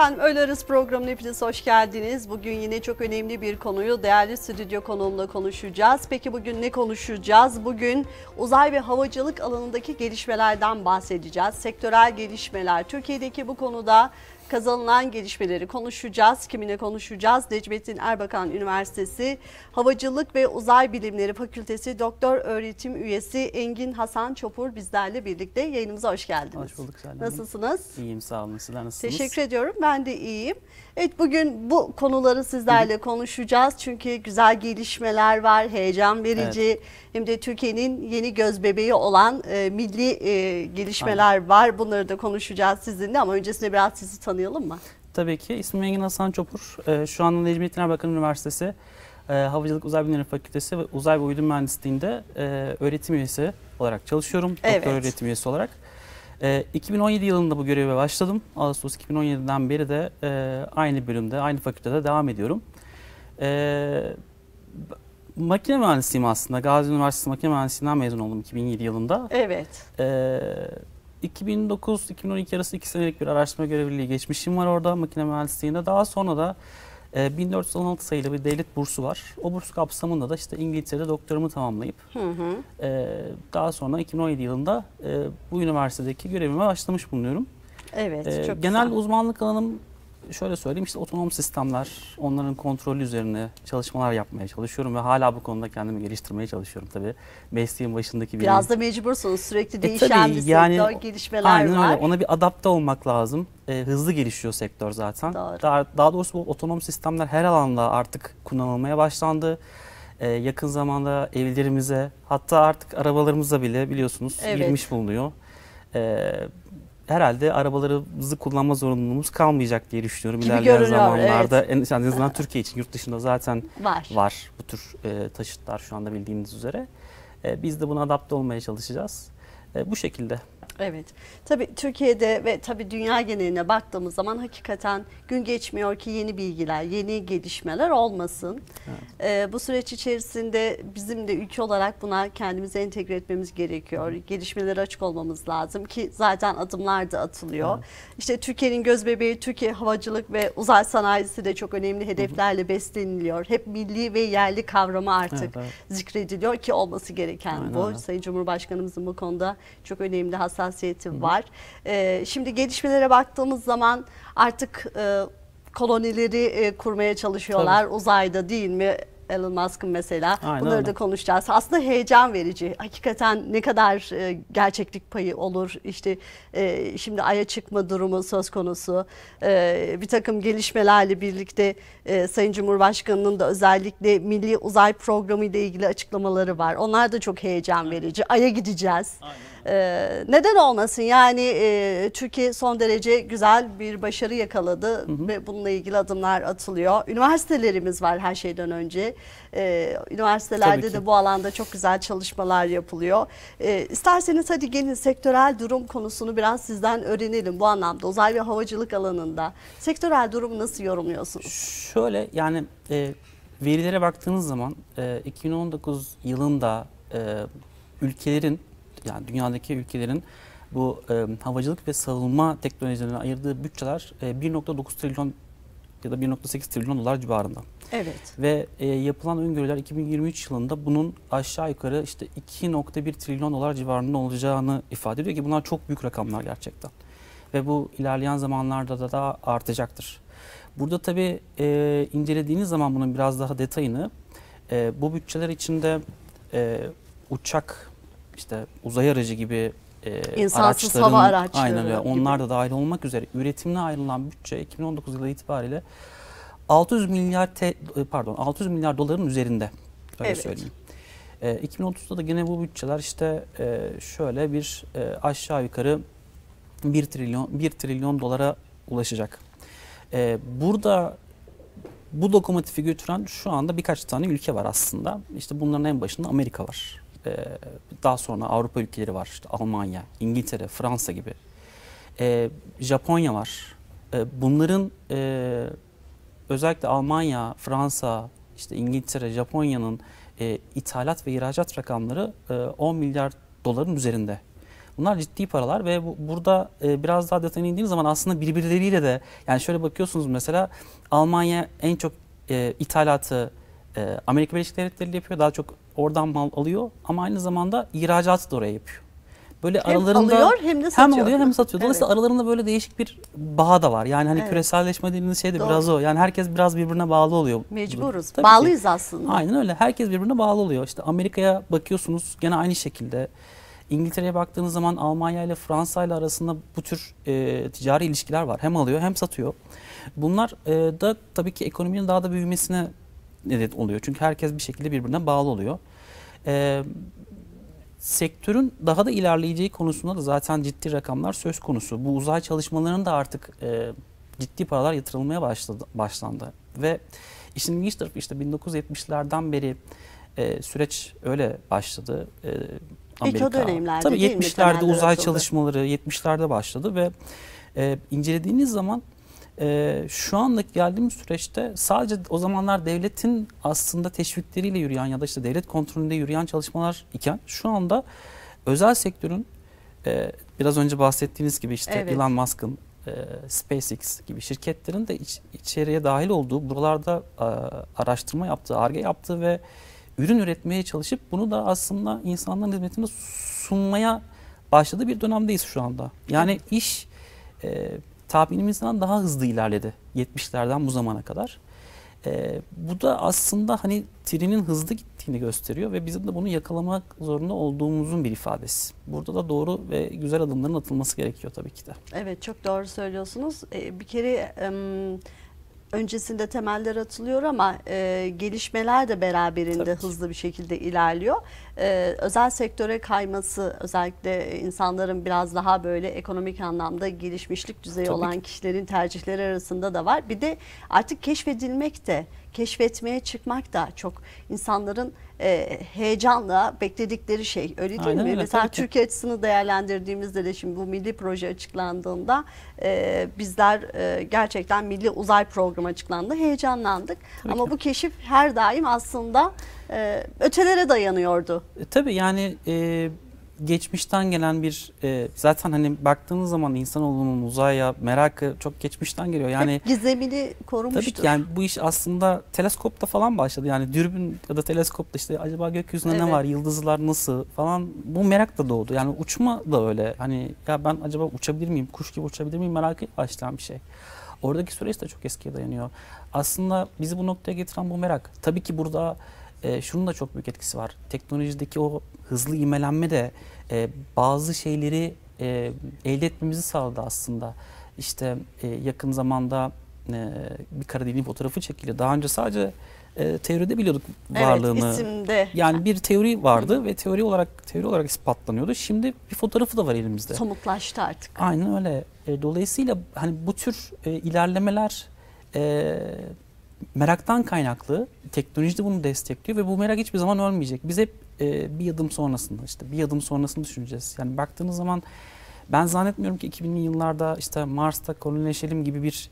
Efendim Öğle Arası programına hepiniz hoş geldiniz. Bugün yine çok önemli bir konuyu değerli stüdyo konuğumla konuşacağız. Peki bugün ne konuşacağız? Bugün uzay ve havacılık alanındaki gelişmelerden bahsedeceğiz. Sektörel gelişmeler. Türkiye'deki bu konuda kazanılan gelişmeleri konuşacağız. Kimine konuşacağız? Necmettin Erbakan Üniversitesi Havacılık ve Uzay Bilimleri Fakültesi Doktor Öğretim Üyesi Engin Hasan Çopur bizlerle birlikte yayınımıza hoş geldiniz. Hoş bulduk Hanım. Nasılsınız? İyiyim sağ olun. Sizler nasılsınız? Teşekkür ediyorum. Ben de iyiyim. Evet bugün bu konuları sizlerle konuşacağız. Çünkü güzel gelişmeler var, heyecan verici. Hem de Türkiye'nin yeni göz bebeği olan e, milli e, gelişmeler var. Bunları da konuşacağız sizinle ama öncesinde biraz sizi tanıyalım mı? Tabii ki. İsmim Engin Hasan Çopur. Ee, şu anda Necmettin Erbakan Üniversitesi e, Havacılık Uzay Bilimleri Fakültesi ve Uzay ve Uydu Mühendisliği'nde e, öğretim üyesi olarak çalışıyorum. Evet. Doktor öğretim üyesi olarak. E, 2017 yılında bu göreve başladım. Ağustos 2017'den beri de e, aynı bölümde, aynı fakültede devam ediyorum. E, makine mühendisiyim aslında. Gazi Üniversitesi Makine Mühendisliğinden mezun oldum 2007 yılında. Evet. Ee, 2009-2012 arası 2 senelik bir araştırma görevliliği geçmişim var orada makine mühendisliğinde. Daha sonra da e, 1416 sayılı bir devlet bursu var. O burs kapsamında da işte İngiltere'de doktorumu tamamlayıp Hı hı. e, daha sonra 2017 yılında e, bu üniversitedeki görevime başlamış bulunuyorum. Evet. Ee, çok genel güzel. uzmanlık alanım şöyle söyleyeyim işte otonom sistemler, onların kontrolü üzerine çalışmalar yapmaya çalışıyorum ve hala bu konuda kendimi geliştirmeye çalışıyorum tabii. Mesleğin başındaki bir Biraz da mecbursunuz. Sürekli E, değişen tabii, bir yani sektör, gelişmeler Aynen var. öyle. Ona bir adapte olmak lazım. Ee, hızlı gelişiyor sektör zaten. Doğru. Daha, daha doğrusu bu otonom sistemler her alanda artık kullanılmaya başlandı. Ee, yakın zamanda evlerimize hatta artık arabalarımıza bile biliyorsunuz Evet. girmiş bulunuyor. Ee, herhalde arabalarımızı kullanma zorunluluğumuz kalmayacak diye düşünüyorum. Gibi İlerleyen görünüyor, zamanlarda en, en azından Türkiye için yurt dışında zaten Var. var bu tür e, taşıtlar şu anda bildiğiniz üzere. E, biz de buna adapte olmaya çalışacağız. E, bu şekilde. Evet. Tabii Türkiye'de ve tabii dünya geneline baktığımız zaman hakikaten gün geçmiyor ki yeni bilgiler, yeni gelişmeler olmasın. Ee, bu süreç içerisinde bizim de ülke olarak buna kendimizi entegre etmemiz gerekiyor. Gelişmelere açık olmamız lazım ki zaten adımlar da atılıyor. İşte Türkiye'nin göz bebeği Türkiye havacılık ve uzay sanayisi de çok önemli hedeflerle besleniliyor. Hep milli ve yerli kavramı artık Evet, evet. zikrediliyor ki olması gereken Aynen bu. öyle. Sayın Cumhurbaşkanımızın bu konuda çok önemli hassasiyeti var. Ee, şimdi gelişmelere baktığımız zaman artık e, kolonileri e, kurmaya çalışıyorlar uzayda değil mi? Elon Musk'ın mesela. Aynen Bunları öyle. da konuşacağız. Aslında heyecan verici. Hakikaten ne kadar e, gerçeklik payı olur. İşte e, şimdi Ay'a çıkma durumu söz konusu. E, bir takım gelişmelerle birlikte e, Sayın Cumhurbaşkanı'nın da özellikle Milli Uzay Programı ile ilgili açıklamaları var. Onlar da çok heyecan verici. Ay'a gideceğiz. Ee, neden olmasın? Yani e, Türkiye son derece güzel bir başarı yakaladı ve bununla ilgili adımlar atılıyor. Üniversitelerimiz var her şeyden önce. Ee, üniversitelerde de bu alanda çok güzel çalışmalar yapılıyor. Ee, isterseniz hadi gelin sektörel durum konusunu biraz sizden öğrenelim bu anlamda. Uzay ve havacılık alanında sektörel durumu nasıl yorumluyorsunuz? Şöyle yani e, verilere baktığınız zaman e, 2019 yılında e, ülkelerin yani dünyadaki ülkelerin bu e, havacılık ve savunma teknolojilerine ayırdığı bütçeler e, 1.9 trilyon ya da 1.8 trilyon dolar civarında. Evet. Ve e, yapılan öngörüler 2023 yılında bunun aşağı yukarı işte 2.1 trilyon dolar civarında olacağını ifade ediyor ki bunlar çok büyük rakamlar gerçekten. Ve bu ilerleyen zamanlarda da daha artacaktır. Burada tabii e, incelediğiniz zaman bunun biraz daha detayını e, bu bütçeler içinde e, uçak işte uzay aracı gibi e, İnsansız araçların- hava araçları aynen öyle onlar da dahil olmak üzere üretimine ayrılan bütçe 2019 yılı itibariyle 600 milyar te- e, pardon 600 milyar doların üzerinde öyle Evet. söyleyeyim. E, 2030'da da gene bu bütçeler işte e, şöyle bir e, aşağı yukarı 1 trilyon 1 trilyon dolara ulaşacak. E, burada bu lokomotifi götüren şu anda birkaç tane ülke var aslında. İşte bunların en başında Amerika var. E, daha sonra Avrupa ülkeleri var. İşte Almanya, İngiltere, Fransa gibi. E, Japonya var. E, bunların e, özellikle Almanya, Fransa, işte İngiltere, Japonya'nın e, ithalat ve ihracat rakamları e, 10 milyar doların üzerinde. Bunlar ciddi paralar ve bu, burada e, biraz daha detayına indiğiniz zaman aslında birbirleriyle de yani şöyle bakıyorsunuz mesela Almanya en çok e, ithalatı e, Amerika Birleşik Devletleri yapıyor. Daha çok oradan mal alıyor ama aynı zamanda ihracatı da oraya yapıyor. Böyle Hem aralarında alıyor hem de satıyor. hem alıyor hem satıyor. Dolayısıyla Evet. aralarında böyle değişik bir bağ da var. Yani hani Evet. küreselleşme dediğimiz şey de Doğru. biraz o. Yani herkes biraz birbirine bağlı oluyor. Mecburuz. Tabii ki. Bağlıyız aslında. Aynen öyle. Herkes birbirine bağlı oluyor. İşte Amerika'ya bakıyorsunuz gene aynı şekilde. İngiltere'ye baktığınız zaman Almanya ile Fransa ile arasında bu tür e, ticari ilişkiler var. Hem alıyor hem satıyor. Bunlar e, da tabii ki ekonominin daha da büyümesine neden oluyor. Çünkü herkes bir şekilde birbirine bağlı oluyor. E, sektörün daha da ilerleyeceği konusunda da zaten ciddi rakamlar söz konusu. Bu uzay çalışmalarının da artık e, ciddi paralar yatırılmaya başladı, başlandı. Ve işin ilginç tarafı işte 1970'lerden beri e, süreç öyle başladı. E, İlk o dönemlerde Tabii değil mi 70'lerde temeller uzay çalışmaları 70'lerde başladı ve e, incelediğiniz zaman e, şu andaki geldiğimiz süreçte sadece o zamanlar devletin aslında teşvikleriyle yürüyen ya da işte devlet kontrolünde yürüyen çalışmalar iken şu anda özel sektörün e, biraz önce bahsettiğiniz gibi işte Evet. Elon Musk'ın e, SpaceX gibi şirketlerin de iç- içeriye dahil olduğu buralarda e, araştırma yaptığı, arge yaptığı ve ürün üretmeye çalışıp bunu da aslında insanların hizmetine sunmaya başladığı bir dönemdeyiz şu anda. Yani iş e, tahminimizden daha hızlı ilerledi 70'lerden bu zamana kadar. E, bu da aslında hani trenin hızlı gittiğini gösteriyor ve bizim de bunu yakalamak zorunda olduğumuzun bir ifadesi. Burada da doğru ve güzel adımların atılması gerekiyor tabii ki de. Evet çok doğru söylüyorsunuz. Ee, bir kere em, öncesinde temeller atılıyor ama e, gelişmeler de beraberinde Tabii hızlı bir şekilde ilerliyor. Ee, özel sektöre kayması özellikle insanların biraz daha böyle ekonomik anlamda gelişmişlik düzeyi Tabii olan ki. kişilerin tercihleri arasında da var. Bir de artık keşfedilmek de keşfetmeye çıkmak da çok insanların e, heyecanla bekledikleri şey öyle değil Aynen mi? öyle, Mesela. Türkiye açısını değerlendirdiğimizde de şimdi bu milli proje açıklandığında e, bizler e, gerçekten milli uzay programı açıklandı heyecanlandık. Tabii Ama ki. bu keşif her daim aslında e, ötelere dayanıyordu. E, tabii yani e, geçmişten gelen bir e, zaten hani baktığınız zaman insanoğlunun uzaya merakı çok geçmişten geliyor. Yani Hep gizemini tabii korumuştur. ki yani bu iş aslında teleskopta falan başladı. Yani dürbün ya da teleskopta işte acaba gökyüzünde Evet. ne var, yıldızlar nasıl falan bu merak da doğdu. Yani uçma da öyle. Hani ya ben acaba uçabilir miyim, kuş gibi uçabilir miyim merakıyla başlayan bir şey. Oradaki süreç de çok eskiye dayanıyor. Aslında bizi bu noktaya getiren bu merak. Tabii ki burada e, şunun da çok büyük etkisi var. Teknolojideki o hızlı imelenme de e, bazı şeyleri e, elde etmemizi sağladı aslında. İşte e, yakın zamanda e, bir kara deliğin fotoğrafı çekildi. Daha önce sadece e, teoride biliyorduk varlığını. Evet isimde Yani bir teori vardı ve teori olarak teori olarak ispatlanıyordu. Şimdi bir fotoğrafı da var elimizde. somutlaştı artık. Aynen öyle. E, dolayısıyla hani bu tür e, ilerlemeler e, meraktan kaynaklı. Teknoloji de bunu destekliyor ve bu merak hiçbir zaman ölmeyecek. Biz hep e, bir adım sonrasında işte bir adım sonrasını düşüneceğiz. Yani baktığınız zaman ben zannetmiyorum ki 2000'li yıllarda işte Mars'ta kolonileşelim gibi bir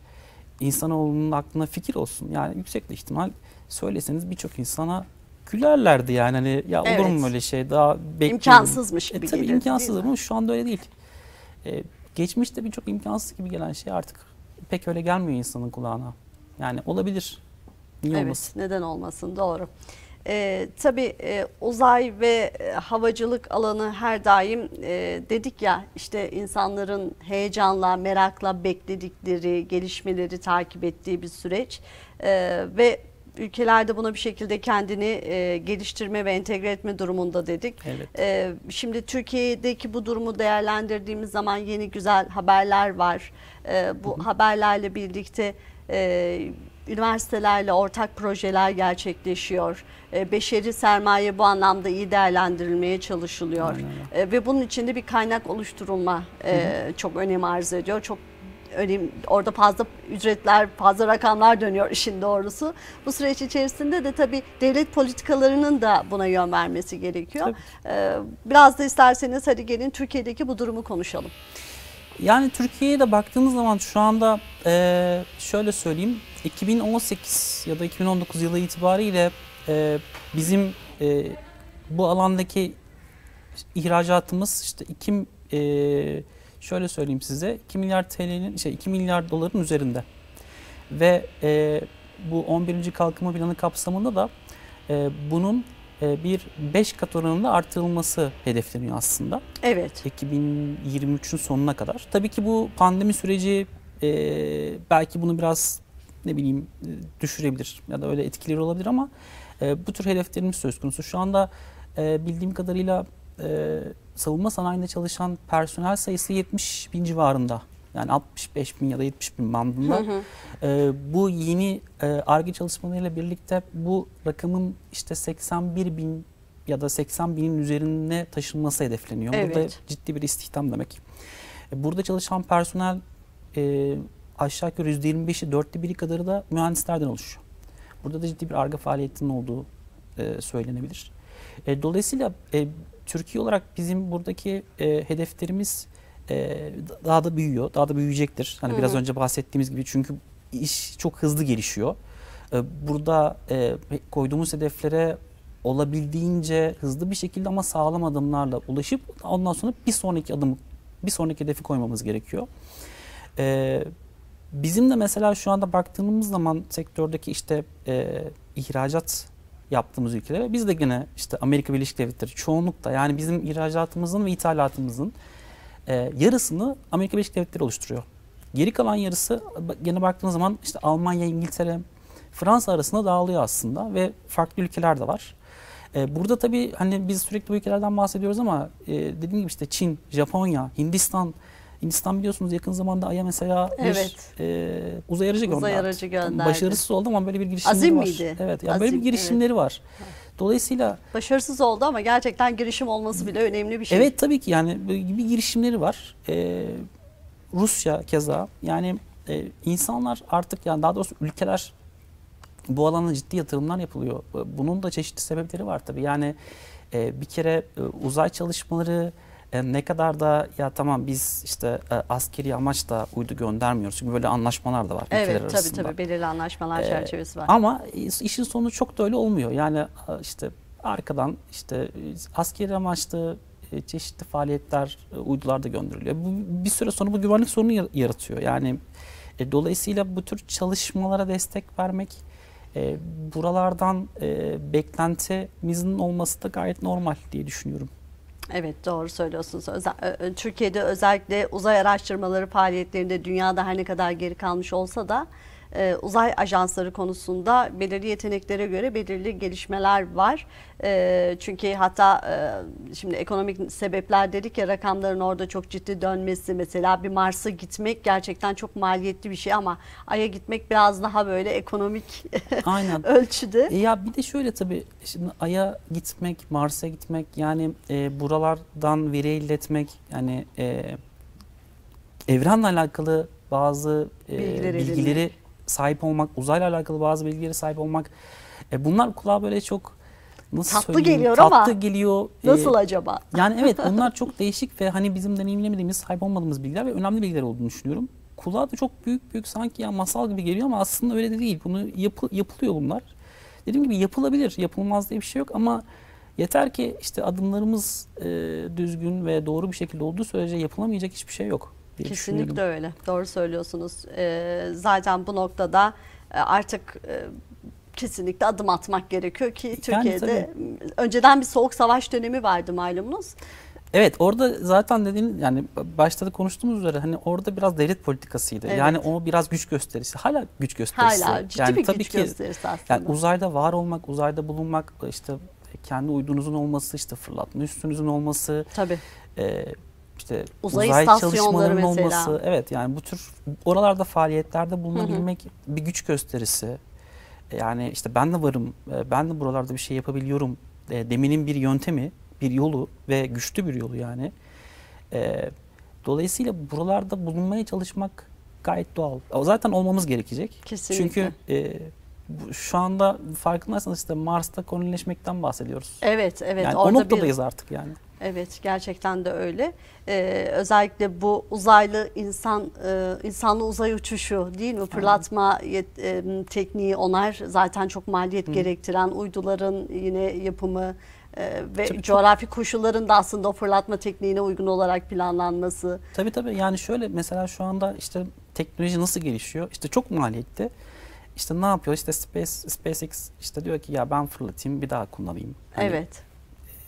insanoğlunun aklına fikir olsun. Yani yüksek ihtimal söyleseniz birçok insana gülerlerdi yani hani ya olur Evet. mu öyle şey daha bekleyelim. İmkansızmış E, gibi tabii gelirdi, imkansız ama şu anda öyle değil. E, geçmişte birçok imkansız gibi gelen şey artık pek öyle gelmiyor insanın kulağına. Yani olabilir. Niye Evet, olmasın? neden olmasın doğru. Ee, tabii e, uzay ve e, havacılık alanı her daim e, dedik ya işte insanların heyecanla, merakla bekledikleri, gelişmeleri takip ettiği bir süreç Ee, ve ülkelerde buna bir şekilde kendini e, geliştirme ve entegre etme durumunda dedik. Evet. Ee, şimdi Türkiye'deki bu durumu değerlendirdiğimiz zaman yeni güzel haberler var. Ee, bu haberlerle birlikte e, üniversitelerle ortak projeler gerçekleşiyor. Ee, beşeri sermaye bu anlamda iyi değerlendirilmeye çalışılıyor. Ee, ve bunun için de bir kaynak oluşturulma e, çok önem arz ediyor. Çok önem, orada fazla ücretler, fazla rakamlar dönüyor işin doğrusu. Bu süreç içerisinde de tabii devlet politikalarının da buna yön vermesi gerekiyor. Tabii. Ee, biraz da isterseniz hadi gelin Türkiye'deki bu durumu konuşalım. Yani Türkiye'ye de baktığımız zaman şu anda e, şöyle söyleyeyim 2018 ya da 2019 yılı itibariyle e, bizim e, bu alandaki ihracatımız işte 2 e, şöyle söyleyeyim size 2 milyar TL'nin şey 2 milyar doların üzerinde. Ve e, bu 11. kalkınma planı kapsamında da e, bunun bir 5 kat oranında artırılması hedefleniyor aslında. Evet. 2023'ün sonuna kadar. Tabii ki bu pandemi süreci e, belki bunu biraz ne bileyim e, düşürebilir ya da öyle etkileri olabilir ama e, bu tür hedeflerimiz söz konusu. Şu anda e, bildiğim kadarıyla e, savunma sanayinde çalışan personel sayısı 70 bin civarında. Yani 65 bin ya da 70 bin bandında. E, bu yeni ARGE çalışmalarıyla birlikte bu rakamın işte 81 bin ya da 80 binin üzerine taşınması hedefleniyor. Evet. Burada ciddi bir istihdam demek. E, burada çalışan personel e, aşağı yukarı %25'i dörtte biri kadarı da mühendislerden oluşuyor. Burada da ciddi bir arge faaliyetinin olduğu e, söylenebilir. E, dolayısıyla e, Türkiye olarak bizim buradaki e, hedeflerimiz e, daha da büyüyor, daha da büyüyecektir. Hani Hı biraz hı. önce bahsettiğimiz gibi çünkü iş çok hızlı gelişiyor. E, burada e, koyduğumuz hedeflere olabildiğince hızlı bir şekilde ama sağlam adımlarla ulaşıp ondan sonra bir sonraki adım, bir sonraki hedefi koymamız gerekiyor. Bizim de mesela şu anda baktığımız zaman sektördeki işte e, ihracat yaptığımız ülkelere biz de gene işte Amerika Birleşik Devletleri çoğunlukta yani bizim ihracatımızın ve ithalatımızın e, yarısını Amerika Birleşik Devletleri oluşturuyor. Geri kalan yarısı gene baktığınız zaman işte Almanya, İngiltere, Fransa arasında dağılıyor aslında ve farklı ülkeler de var. E, burada tabii hani biz sürekli bu ülkelerden bahsediyoruz ama e, dediğim gibi işte Çin, Japonya, Hindistan, Hindistan biliyorsunuz yakın zamanda Ay'a mesela bir Evet. e, uzay aracı gönderdi. Uzay aracı gönderdi. Başarısız oldu ama böyle bir girişimleri Azim var. miydi? Evet, yani böyle Azim, bir girişimleri var. Dolayısıyla Başarısız oldu ama gerçekten girişim olması bile önemli bir şey. evet tabii ki yani bir girişimleri var. Ee, Rusya keza yani e, insanlar artık yani daha doğrusu ülkeler bu alana ciddi yatırımlar yapılıyor. Bunun da çeşitli sebepleri var tabii. Yani e, bir kere e, uzay çalışmaları e, ne kadar da ya tamam biz işte e, askeri amaçla uydu göndermiyoruz. Çünkü böyle anlaşmalar da var ülkeler Evet tabii arasında. tabii belirli anlaşmalar Ee, çerçevesi var. Ama işin sonu çok da öyle olmuyor. Yani e, işte arkadan işte e, askeri amaçlı e, çeşitli faaliyetler e, uydularda gönderiliyor. Bu bir süre sonra bu güvenlik sorunu yar- yaratıyor. Yani e, dolayısıyla bu tür çalışmalara destek vermek e, buralardan e, beklentimizin olması da gayet normal diye düşünüyorum. Evet doğru söylüyorsunuz. Türkiye'de özellikle uzay araştırmaları faaliyetlerinde dünyada her ne kadar geri kalmış olsa da e, uzay ajansları konusunda belirli yeteneklere göre belirli gelişmeler var. E, çünkü hatta e, şimdi ekonomik sebepler dedik ya rakamların orada çok ciddi dönmesi mesela bir Mars'a gitmek gerçekten çok maliyetli bir şey ama Ay'a gitmek biraz daha böyle ekonomik Aynen. ölçüde. Ya bir de şöyle tabii şimdi Ay'a gitmek, Mars'a gitmek yani e, buralardan veri iletmek yani e, evrenle alakalı bazı e, Bilgiler bilgileri edinmek. Sahip olmak, uzayla alakalı bazı bilgilere sahip olmak e, bunlar kulağa böyle çok nasıl Tatlı söyleyeyim, geliyor tatlı ama geliyor. E, Nasıl acaba? yani evet bunlar çok değişik ve hani bizim deneyimlemediğimiz, sahip olmadığımız bilgiler ve önemli bilgiler olduğunu düşünüyorum. Kulağa da çok büyük büyük sanki ya masal gibi geliyor ama aslında öyle de değil. Bunu yapı- yapılıyor bunlar. Dediğim gibi yapılabilir, yapılmaz diye bir şey yok ama yeter ki işte adımlarımız e, düzgün ve doğru bir şekilde olduğu sürece yapılamayacak hiçbir şey yok diye Kesinlikle öyle. Doğru söylüyorsunuz. Ee, zaten bu noktada e, artık e, kesinlikle adım atmak gerekiyor ki Türkiye'de önceden bir soğuk savaş dönemi vardı malumunuz. Evet orada zaten dediğin yani başta da konuştuğumuz üzere hani orada biraz devlet politikasıydı. Evet. Yani o biraz güç gösterisi. Hala güç gösterisi. Hala ciddi yani bir tabii güç ki gösterisi aslında. Yani uzayda var olmak, uzayda bulunmak, işte kendi uydunuzun olması, işte fırlatma üstünüzün olması, Tabii. e, işte Uzay uzay, çalışmalarının mesela. olması. Evet yani bu tür oralarda faaliyetlerde bulunabilmek bir güç gösterisi. Yani işte ben de varım, e, ben de buralarda bir şey yapabiliyorum e, deminin bir yöntemi, bir yolu ve güçlü bir yolu yani. E, Dolayısıyla buralarda bulunmaya çalışmak gayet doğal. O zaten olmamız gerekecek. Kesinlikle. Çünkü şu anda farkındaysanız işte Mars'ta kolonileşmekten bahsediyoruz. Evet, evet. yani o orada bir noktadayız artık yani. Evet gerçekten de öyle. Ee, özellikle bu uzaylı insan e, insanlı uzay uçuşu değil mi? Fırlatma yet- e, tekniği onlar zaten çok maliyet Hı. gerektiren uyduların yine yapımı Ee, ve Tabii çok- coğrafi koşulların da aslında o fırlatma tekniğine uygun olarak planlanması. Tabii tabii yani şöyle mesela şu anda işte teknoloji nasıl gelişiyor? İşte çok maliyetli. İşte ne yapıyor? İşte Space, SpaceX işte diyor ki ya ben fırlatayım bir daha kullanayım. Hani evet.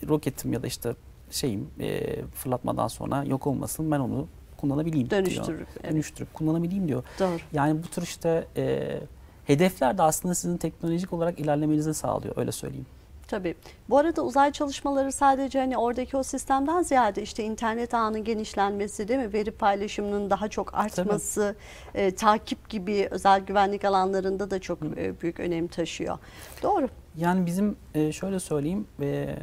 Roketim ya da işte şeyim e, fırlatmadan sonra yok olmasın ben onu kullanabileyim diyor. Dönüştürüp. Evet, Dönüştürüp kullanabileyim diyor. doğru. Yani bu tür işte e, hedefler de aslında sizin teknolojik olarak ilerlemenizi sağlıyor öyle söyleyeyim. Tabii. Bu arada uzay çalışmaları sadece hani oradaki o sistemden ziyade işte internet ağının genişlenmesi değil mi? Veri paylaşımının daha çok artması, e, takip gibi özel güvenlik alanlarında da çok e, büyük önem taşıyor. Doğru. Yani bizim e, şöyle söyleyeyim e,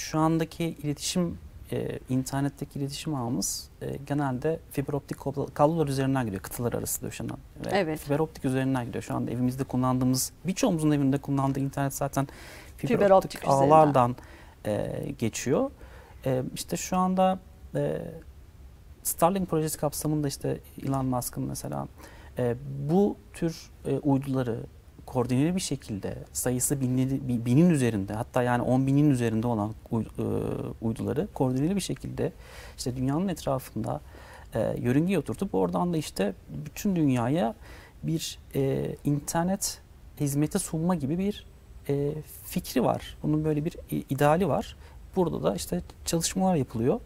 şu andaki iletişim e, internetteki iletişim ağımız e, genelde fiber optik kablo- kablolar üzerinden gidiyor kıtalar arası döşenen. Ve Evet. Fiber optik üzerinden gidiyor. Şu anda evimizde kullandığımız birçoğumuzun evinde kullandığı internet zaten fiber, Fiber optik, optik üzerinden. ağlardan e, geçiyor. E, işte şu anda e, Starlink projesi kapsamında işte Elon Musk'ın mesela e, bu tür e, uyduları koordineli bir şekilde sayısı binin üzerinde hatta yani on binin üzerinde olan e, uyduları koordineli bir şekilde işte dünyanın etrafında e, yörüngeye oturtup oradan da işte bütün dünyaya bir e, internet hizmeti sunma gibi bir fikri var. Bunun böyle bir ideali var. Burada da işte çalışmalar yapılıyor.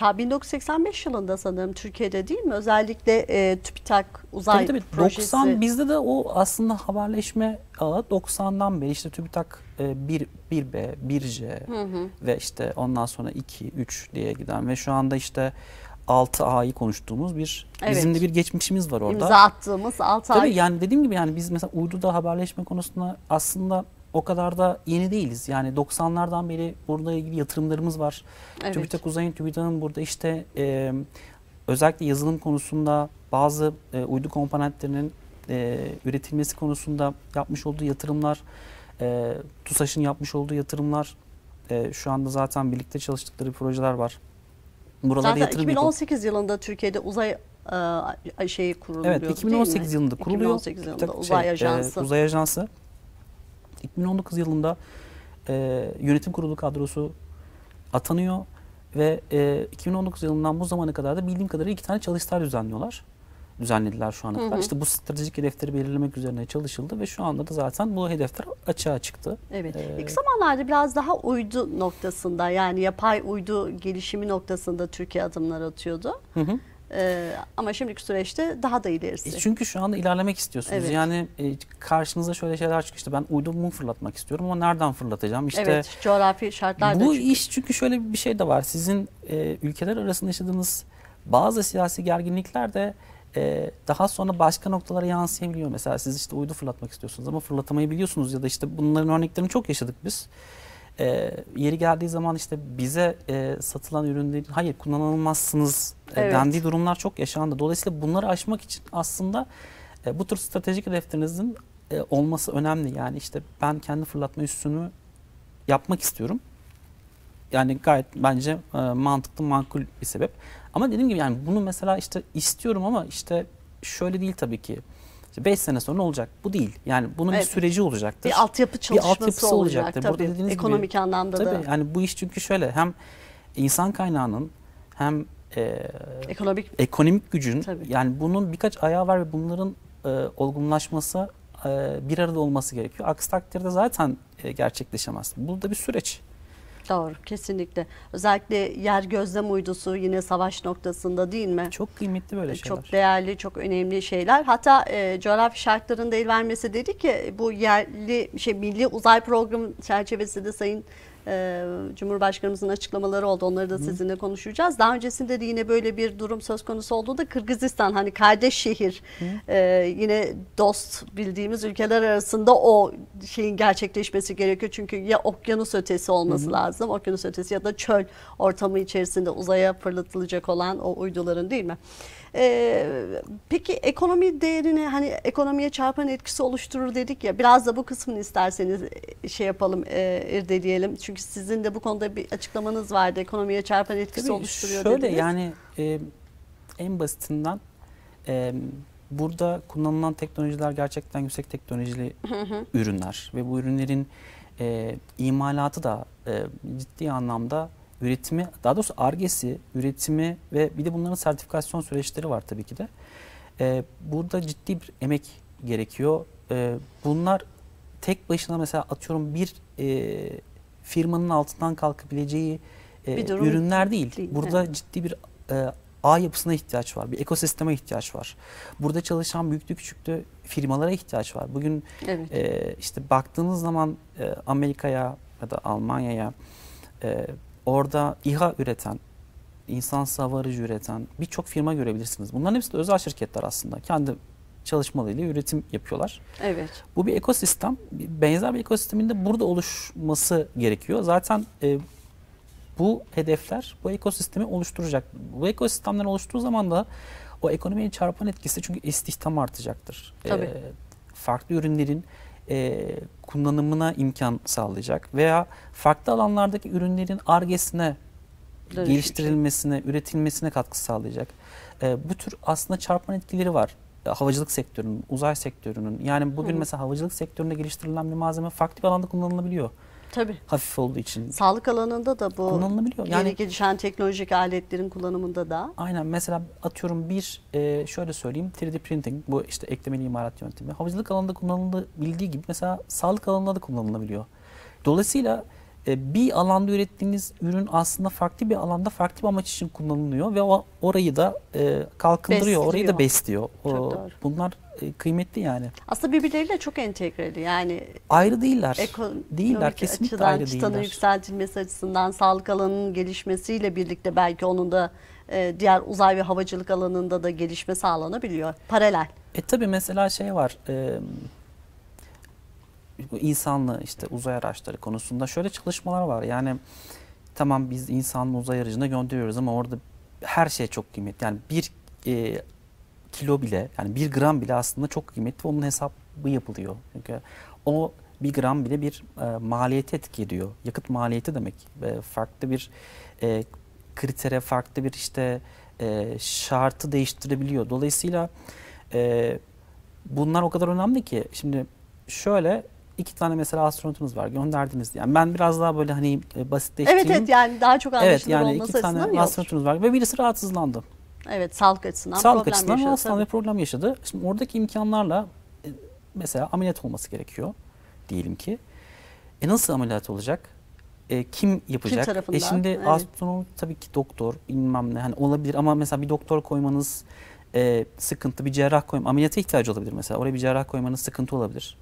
Ta 1985 yılında sanırım Türkiye'de değil mi? Özellikle e, TÜBİTAK uzay Tabii tabii. projesi. 90 bizde de o aslında haberleşme ağı 90'dan beri işte TÜBİTAK e, 1 1B, 1C Hı hı. ve işte ondan sonra 2, 3 diye giden ve şu anda işte 6A'yı konuştuğumuz bir bizim Evet. de bir geçmişimiz var orada. İmza attığımız 6 Tabii yani dediğim gibi yani biz mesela uyduda haberleşme konusunda aslında o kadar da yeni değiliz. Yani 90'lardan beri burada ilgili yatırımlarımız var. Evet. TÜBİTAK Uzay'ın TÜBİTAK'ın burada işte e, özellikle yazılım konusunda bazı e, uydu komponentlerinin e, üretilmesi konusunda yapmış olduğu yatırımlar, e, TUSAŞ'ın yapmış olduğu yatırımlar, e, şu anda zaten birlikte çalıştıkları projeler var. Buralara Zaten yatırım yapıp- 2018 yılında Türkiye'de uzay e, şeyi kuruluyor. Evet 2018 yılında kuruluyor. 2018 yılında uzay şey, e, ajansı. uzay ajansı. 2019 yılında e, yönetim kurulu kadrosu atanıyor ve e, 2019 yılından bu zamana kadar da bildiğim kadarıyla iki tane çalıştay düzenliyorlar. Düzenlediler şu ana Hı kadar. hı. İşte bu stratejik hedefleri belirlemek üzerine çalışıldı ve şu anda da zaten bu hedefler açığa çıktı. Evet. Ee, İlk zamanlarda biraz daha uydu noktasında yani yapay uydu gelişimi noktasında Türkiye adımlar atıyordu. Hı hı. Ee, ama şimdiki süreçte daha da E, ilerisi. çünkü şu anda ilerlemek istiyorsunuz. Evet. Yani e, karşınıza şöyle şeyler çıkıyor. İşte ben uydumu fırlatmak istiyorum ama nereden fırlatacağım? İşte evet, coğrafi şartlar da Bu çünkü. iş çünkü şöyle bir şey de var. Sizin e, ülkeler arasında yaşadığınız bazı siyasi gerginlikler de e, daha sonra başka noktalara yansıyabiliyor. Mesela siz işte uydu fırlatmak istiyorsunuz ama fırlatamayı biliyorsunuz ya da işte bunların örneklerini çok yaşadık biz. E, yeri geldiği zaman işte bize e, satılan ürünlerin hayır kullanılmazsınız e, Evet. dendiği durumlar çok yaşandı. Dolayısıyla bunları aşmak için aslında e, bu tür stratejik hedeflerinizin e, olması önemli. Yani işte ben kendi fırlatma üssümü yapmak istiyorum. Yani gayet bence e, mantıklı, makul bir sebep. Ama dediğim gibi yani bunu mesela işte istiyorum ama işte şöyle değil tabii ki. 5 sene sonra olacak. Bu değil. Yani bunun Evet. bir süreci olacaktır. bir altyapı çalışması altyapısı olacak olacaktır. tabii. Burada dediğiniz gibi- Ekonomik anlamda Tabii da yani bu iş çünkü şöyle hem insan kaynağının hem e, ekonomik ekonomik gücün Tabii. yani bunun birkaç ayağı var ve bunların e, olgunlaşması e, bir arada olması gerekiyor. Aksi takdirde zaten e, gerçekleşemez. Bu da bir süreç. Doğru kesinlikle. Özellikle yer gözlem uydusu yine savaş noktasında değil mi? Çok kıymetli böyle şeyler. Çok değerli, çok önemli şeyler. Hatta e, coğrafi şartların da el vermesi dedi ki bu yerli şey milli uzay programı çerçevesinde Sayın e, Cumhurbaşkanımızın açıklamaları oldu. Onları da sizinle konuşacağız. Daha öncesinde de yine böyle bir durum söz konusu olduğunda Kırgızistan hani kardeş şehir e, yine dost bildiğimiz ülkeler arasında o şeyin gerçekleşmesi gerekiyor. Çünkü ya okyanus ötesi olması lazım. Okyanus ötesi ya da çöl ortamı içerisinde uzaya fırlatılacak olan o uyduların değil mi? Ee, peki ekonomi değerini hani ekonomiye çarpan etkisi oluşturur dedik ya biraz da bu kısmını isterseniz e, şey yapalım e, irdeleyelim. Çünkü sizin de bu konuda bir açıklamanız vardı ekonomiye çarpan etkisi Tabii oluşturuyor şöyle dediniz. yani e, en basitinden e, burada kullanılan teknolojiler gerçekten yüksek teknolojili ürünler ve bu ürünlerin e, imalatı da e, ciddi anlamda üretimi, daha doğrusu argesi, üretimi ve bir de bunların sertifikasyon süreçleri var tabii ki de. E, burada ciddi bir emek gerekiyor. E, bunlar tek başına mesela atıyorum bir e, firmanın altından kalkabileceği e, Bir durum ürünler değil. değil, Burada ciddi bir e, ağ yapısına ihtiyaç var, bir ekosisteme ihtiyaç var. Burada çalışan büyüklü küçüklü firmalara ihtiyaç var. Bugün Evet. e, işte baktığınız zaman e, Amerika'ya ya da Almanya'ya e, orada İHA üreten, insan hava aracı üreten birçok firma görebilirsiniz. Bunların hepsi de özel şirketler aslında. Kendi çalışmalarıyla üretim yapıyorlar. Evet. Bu bir ekosistem. Benzer bir ekosistemin de burada oluşması gerekiyor. Zaten e, bu hedefler bu ekosistemi oluşturacak. Bu ekosistemler oluştuğu zaman da o ekonomiye çarpan etkisi çünkü istihdam artacaktır. Tabii. E, farklı ürünlerin e, kullanımına imkan sağlayacak veya farklı alanlardaki ürünlerin argesine geliştirilmesine, üretilmesine katkı sağlayacak. E, bu tür aslında çarpan etkileri var. E, Havacılık sektörünün, uzay sektörünün. Yani bugün hı. mesela havacılık sektöründe geliştirilen bir malzeme farklı bir alanda kullanılabiliyor. Tabii. Hafif olduğu için Sağlık alanında da bu kullanılabiliyor. yeni Yani gelişen teknolojik aletlerin kullanımında da aynen mesela atıyorum bir e, şöyle söyleyeyim 3D printing bu işte eklemeli imalat yöntemi. Havacılık alanında kullanılabildiği gibi mesela sağlık alanında da kullanılabiliyor. Dolayısıyla bir alanda ürettiğiniz ürün aslında farklı bir alanda farklı bir amaç için kullanılıyor ve o orayı da e, kalkındırıyor, orayı da Besliyor. besliyor. Çok O- doğru. Bunlar e, kıymetli yani. aslında birbirleriyle çok entegreli. Yani Ayrı değiller. ekonomik değiller, kesinlikle açıdan ayrı çıtanın değiller. yükseltilmesi açısından sağlık alanının gelişmesiyle birlikte belki onun da e, diğer uzay ve havacılık alanında da gelişme sağlanabiliyor. Paralel. E tabi mesela şey var. E, insanlı işte uzay araçları konusunda şöyle çalışmalar var. Yani tamam biz insanlı uzay aracına gönderiyoruz ama orada her şey çok kıymetli. Yani bir e, kilo bile yani bir gram bile aslında çok kıymetli. Onun hesabı yapılıyor. Çünkü o bir gram bile bir e, maliyeti etki ediyor. Yakıt maliyeti demek. Ve farklı bir e, kritere, farklı bir işte e, şartı değiştirebiliyor. Dolayısıyla e, bunlar o kadar önemli ki şimdi şöyle iki tane mesela astronotunuz var gönderdiniz. Yani ben biraz daha böyle hani e, basitleştireyim. Evet evet yani daha çok anlaşılır Evet yani olması iki açısından tane astronotunuz var ve birisi rahatsızlandı. Evet sağlık açısından Sağlık problem açısından yaşadı, ve tabii. problem yaşadı. Şimdi oradaki imkanlarla e, mesela ameliyat olması gerekiyor diyelim ki. E nasıl ameliyat olacak? E, kim yapacak? tarafından? E şimdi Evet. astronot tabii ki doktor bilmem ne hani olabilir ama mesela bir doktor koymanız e, sıkıntı bir cerrah koyma ameliyata ihtiyacı olabilir mesela oraya bir cerrah koymanız sıkıntı olabilir.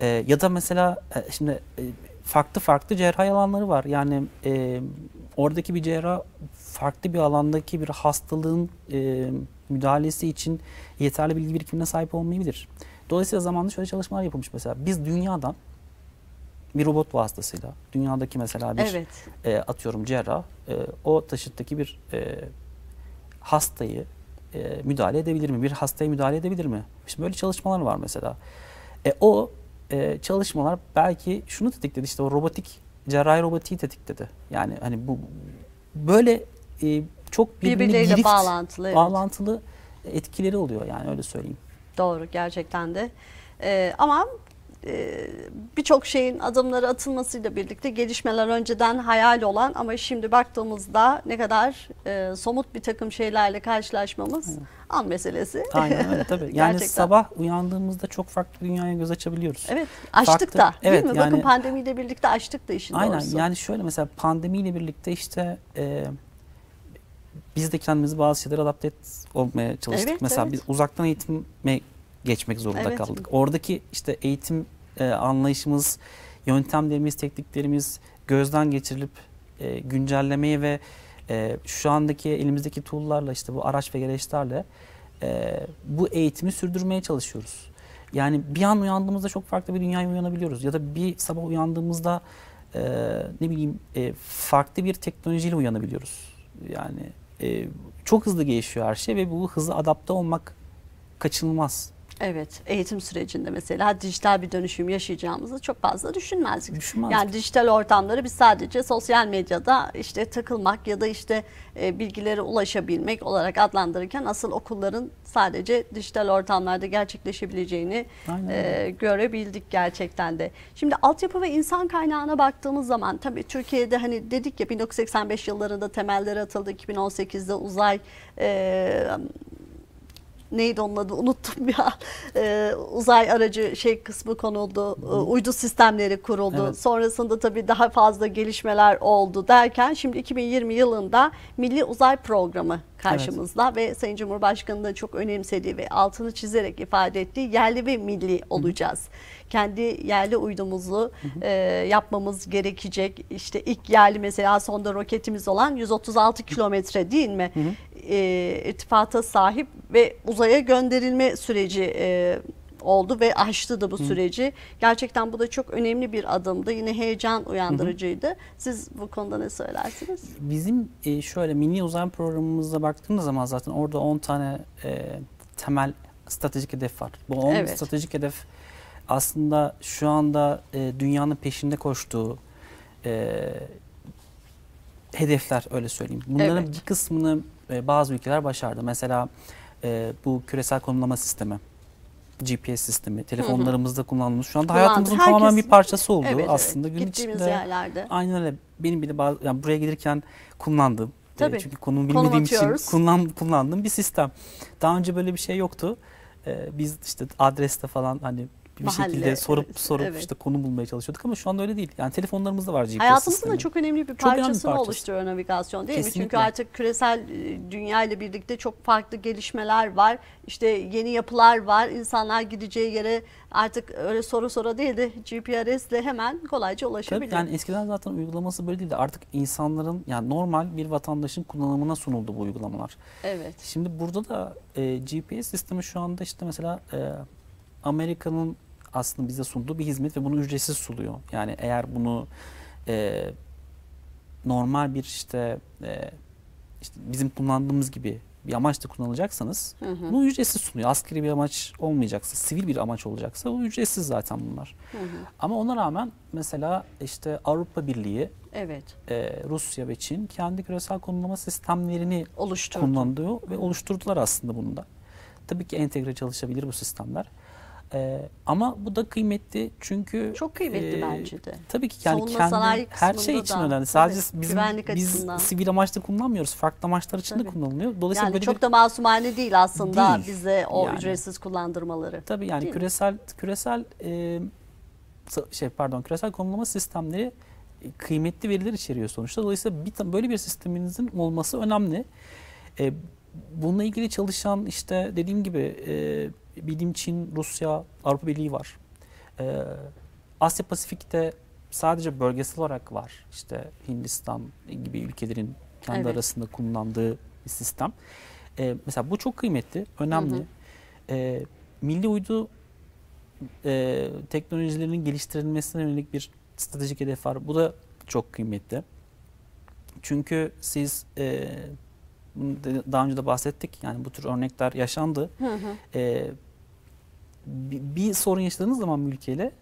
E, ya da mesela e, şimdi e, farklı farklı cerrahi alanları var. Yani e, oradaki bir cerrah farklı bir alandaki bir hastalığın e, müdahalesi için yeterli bilgi birikimine sahip olmayabilir. Dolayısıyla zamanında şöyle çalışmalar yapılmış mesela. Biz dünyadan bir robot vasıtasıyla dünyadaki mesela bir Evet. e, atıyorum cerrah e, o taşıttaki bir e, hastayı e, müdahale edebilir mi? Bir hastaya müdahale edebilir mi? Şimdi böyle çalışmalar var mesela. E, o e, çalışmalar belki şunu tetikledi işte o robotik cerrahi robotiği tetikledi. Yani hani bu böyle e, çok birbirine Birbirleriyle girift, bağlantılı. Evet. bağlantılı etkileri oluyor yani öyle söyleyeyim. Doğru gerçekten de. Ee, ama birçok şeyin adımları atılmasıyla birlikte gelişmeler önceden hayal olan ama şimdi baktığımızda ne kadar e, somut bir takım şeylerle karşılaşmamız an meselesi. Aynen öyle tabii. Yani Gerçekten. sabah uyandığımızda çok farklı dünyaya göz açabiliyoruz. Evet açtık Farklı. da değil Evet, mi? Bakın yani- pandemiyle birlikte açtık da işin Aynen doğrusu. yani şöyle mesela pandemiyle birlikte işte e, biz de kendimizi bazı şeylere adapte et, olmaya çalıştık. Evet, mesela evet. biz uzaktan eğitime geçmek zorunda Evet. kaldık. Oradaki işte eğitim e, anlayışımız, yöntemlerimiz, tekniklerimiz gözden geçirilip e, güncellemeye ve e, şu andaki elimizdeki tool'larla işte bu araç ve gereçlerle e, bu eğitimi sürdürmeye çalışıyoruz. Yani bir an uyandığımızda çok farklı bir dünyaya uyanabiliyoruz. Ya da bir sabah uyandığımızda e, ne bileyim e, farklı bir teknolojiyle uyanabiliyoruz. Yani e, çok hızlı gelişiyor her şey ve bu hızlı adapte olmak kaçınılmaz. Evet, eğitim sürecinde mesela dijital bir dönüşüm yaşayacağımızı çok fazla düşünmezdik. Düşünmezdik. Yani dijital ortamları biz sadece sosyal medyada işte takılmak ya da işte e, bilgilere ulaşabilmek olarak adlandırırken asıl okulların sadece dijital ortamlarda gerçekleşebileceğini Aynen e, görebildik gerçekten de. Şimdi altyapı ve insan kaynağına baktığımız zaman tabii Türkiye'de hani dedik ya 1985 yıllarında temelleri atıldı, 2018'de uzay e, neydi onun adı? Unuttum ya Ee, uzay aracı şey kısmı konuldu. Ee, uydu sistemleri kuruldu. Evet. sonrasında tabii daha fazla gelişmeler oldu derken şimdi 2020 yılında Milli Uzay Programı karşımızda ve Sayın Cumhurbaşkanı da çok önemsediği ve altını çizerek ifade ettiği yerli ve milli olacağız. Kendi yerli uydumuzu e, yapmamız gerekecek. İşte ilk yerli mesela sonda roketimiz olan 136 kilometre değil mi? E, irtifata sahip ve uzaya gönderilme süreci e, oldu ve aştı da bu süreci. Gerçekten bu da çok önemli bir adımdı. Yine heyecan uyandırıcıydı. Siz bu konuda ne söylersiniz? Bizim e, şöyle milli uzay programımıza baktığımız zaman zaten orada 10 tane e, temel stratejik hedef var. Bu 10 Evet. stratejik hedef aslında şu anda e, dünyanın peşinde koştuğu e, hedefler öyle söyleyeyim. Bunların Evet. bir kısmını e, bazı ülkeler başardı. Mesela e, bu küresel konumlama sistemi. GPS sistemi, telefonlarımızda kullandığımız şu anda Kullandı. hayatımızın Herkes- tamamen bir parçası oldu Evet, aslında. evet. Gün Gittiğimiz içinde yerlerde. Aynen öyle. Benim bile bazı, yani buraya gelirken kullandım. Ee, Tabii. Çünkü konumu Konum bilmediğim için atıyoruz. kullan, kullandığım bir sistem. Daha önce böyle bir şey yoktu. Ee, biz işte adreste falan hani bir Mahalle, şekilde sorup evet, sorup evet. işte konu bulmaya çalışıyorduk ama şu anda öyle değil. Yani telefonlarımızda var GPS Hayatımızın sistemi. da çok önemli bir önemli parçasını parçası. oluşturuyor navigasyon değil mi? Çünkü Kesinlikle. artık küresel e, dünya ile birlikte çok farklı gelişmeler var. İşte yeni yapılar var. İnsanlar gideceği yere artık öyle soru soru değil de GPRS ile hemen kolayca Tabii ulaşabiliyor. yani eskiden zaten uygulaması böyle değildi. Artık insanların yani normal bir vatandaşın kullanımına sunuldu bu uygulamalar. Evet. Şimdi burada da e, GPS sistemi şu anda işte mesela e, Amerika'nın aslında bize sunduğu bir hizmet ve bunu ücretsiz sunuyor. Yani eğer bunu e, normal bir işte, e, işte bizim kullandığımız gibi bir amaçla kullanacaksanız Hı hı. bunu ücretsiz sunuyor. Askeri bir amaç olmayacaksa, sivil bir amaç olacaksa o ücretsiz zaten bunlar. Hı hı. Ama ona rağmen mesela işte Avrupa Birliği, Evet. e, Rusya ve Çin kendi küresel konumlama sistemlerini Oluşturdu. kullanılıyor ve oluşturdular aslında bunu da. Tabii ki entegre çalışabilir bu sistemler. Ee, ama bu da kıymetli çünkü Çok kıymetli e, bence de. Tabii ki Savunma kendi her şey için da, önemli. Sadece tabii, bizim biz açısından. sivil amaçla kullanmıyoruz. Farklı amaçlar için de Tabii. kullanılıyor. Dolayısıyla Yani böyle çok bir, da masumane değil aslında Değil. bize o Yani. ücretsiz kullandırmaları. tabii yani Değil mi? küresel küresel e, şey pardon küresel konumlama sistemleri e, kıymetli veriler içeriyor sonuçta. Dolayısıyla bir, böyle bir sisteminizin olması önemli. E, bununla ilgili çalışan işte dediğim gibi e, bildiğim Çin, Rusya, Avrupa Birliği var. E, Asya Pasifik'te sadece bölgesel olarak var. İşte Hindistan gibi ülkelerin kendi Evet. arasında kullandığı bir sistem. E, mesela bu çok kıymetli, önemli. Hı hı. E, milli uydu e, teknolojilerinin geliştirilmesine yönelik bir stratejik hedef var. Bu da çok kıymetli. Çünkü siz e, daha önce de bahsettik. Yani bu tür örnekler yaşandı. Hı hı. E, bir, bir sorun yaşadığınız zaman bir ülkeyle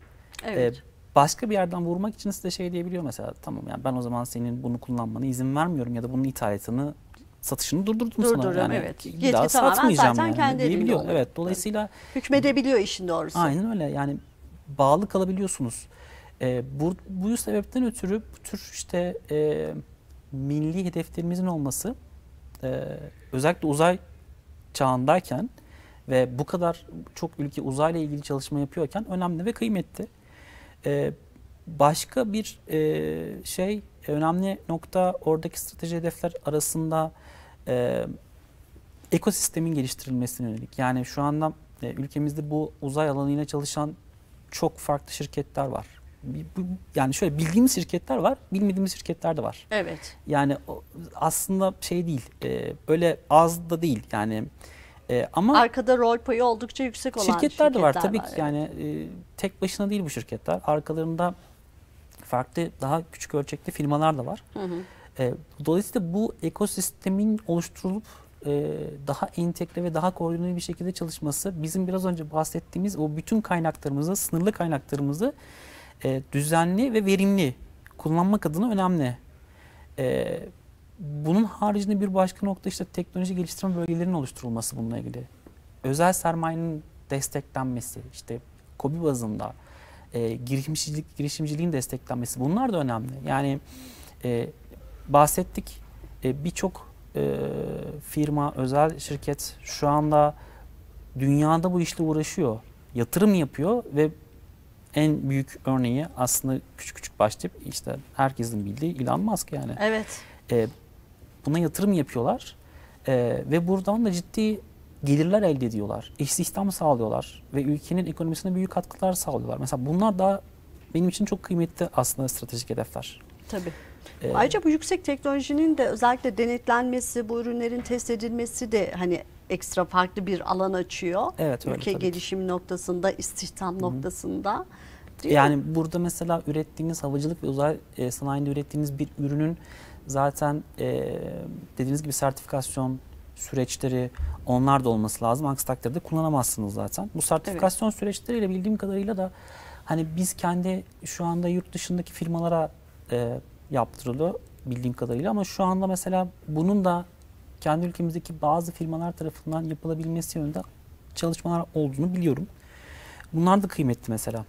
Evet. e, başka bir yerden vurmak için size şey diyebiliyor mesela. Tamam yani ben o zaman senin bunu kullanmana izin vermiyorum ya da bunun ithalatını satışını durdurdum sana. Durduruyorum, Yani evet. bir Yetki daha satmayacağım zaten yani kendi elinde oluyor. Evet dolayısıyla Hükmedebiliyor işin doğrusu. Aynen öyle yani bağlı kalabiliyorsunuz. Ee, bu, bu sebepten ötürü bu tür işte e, milli hedeflerimizin olması e, özellikle uzay çağındayken ve bu kadar çok ülke uzayla ilgili çalışma yapıyorken önemli ve kıymetli. Ee, başka bir e, şey önemli nokta oradaki strateji hedefler arasında e, ekosistemin geliştirilmesine yönelik. Yani şu anda e, ülkemizde bu uzay alanıyla çalışan çok farklı şirketler var. Yani şöyle bildiğimiz şirketler var, bilmediğimiz şirketler de var. Evet. Yani aslında şey değil, e, öyle az da değil yani. E, ama Arkada rol payı oldukça yüksek olan şirketler de var tabii ki evet. yani e, tek başına değil bu şirketler. Arkalarında farklı daha küçük ölçekli firmalar da var. Hı hı. E, dolayısıyla bu ekosistemin oluşturulup e, daha entegre ve daha koordineli bir şekilde çalışması bizim biraz önce bahsettiğimiz o bütün kaynaklarımızı, sınırlı kaynaklarımızı e, düzenli ve verimli kullanmak adına önemli. E, bunun haricinde bir başka nokta işte teknoloji geliştirme bölgelerinin oluşturulması bununla ilgili. Özel sermayenin desteklenmesi, işte KOBİ bazında e, girişimcilik, girişimciliğin desteklenmesi bunlar da önemli. Yani e, bahsettik e, birçok e, firma, özel şirket şu anda dünyada bu işle uğraşıyor. Yatırım yapıyor ve en büyük örneği aslında küçük küçük başlayıp işte herkesin bildiği Elon Musk yani. Evet. E, buna yatırım yapıyorlar e, ve buradan da ciddi gelirler elde ediyorlar. İstihdam sağlıyorlar ve ülkenin ekonomisine büyük katkılar sağlıyorlar. Mesela bunlar da benim için çok kıymetli aslında stratejik hedefler. Tabii. Ee, Ayrıca bu yüksek teknolojinin de özellikle denetlenmesi, bu ürünlerin test edilmesi de hani ekstra farklı bir alan açıyor. Evet, öyle Ülke tabii ki. gelişimi noktasında, istihdam noktasında. Değil mi? Yani burada mesela ürettiğiniz havacılık ve uzay e, sanayinde ürettiğiniz bir ürünün zaten e, dediğiniz gibi sertifikasyon süreçleri onlar da olması lazım. Aksi takdirde kullanamazsınız zaten. Bu sertifikasyon süreçleriyle bildiğim kadarıyla da hani biz kendi şu anda yurt dışındaki firmalara e, yaptırılıyor bildiğim kadarıyla ama şu anda mesela bunun da kendi ülkemizdeki bazı firmalar tarafından yapılabilmesi yönünde çalışmalar olduğunu biliyorum. Bunlar da kıymetli mesela.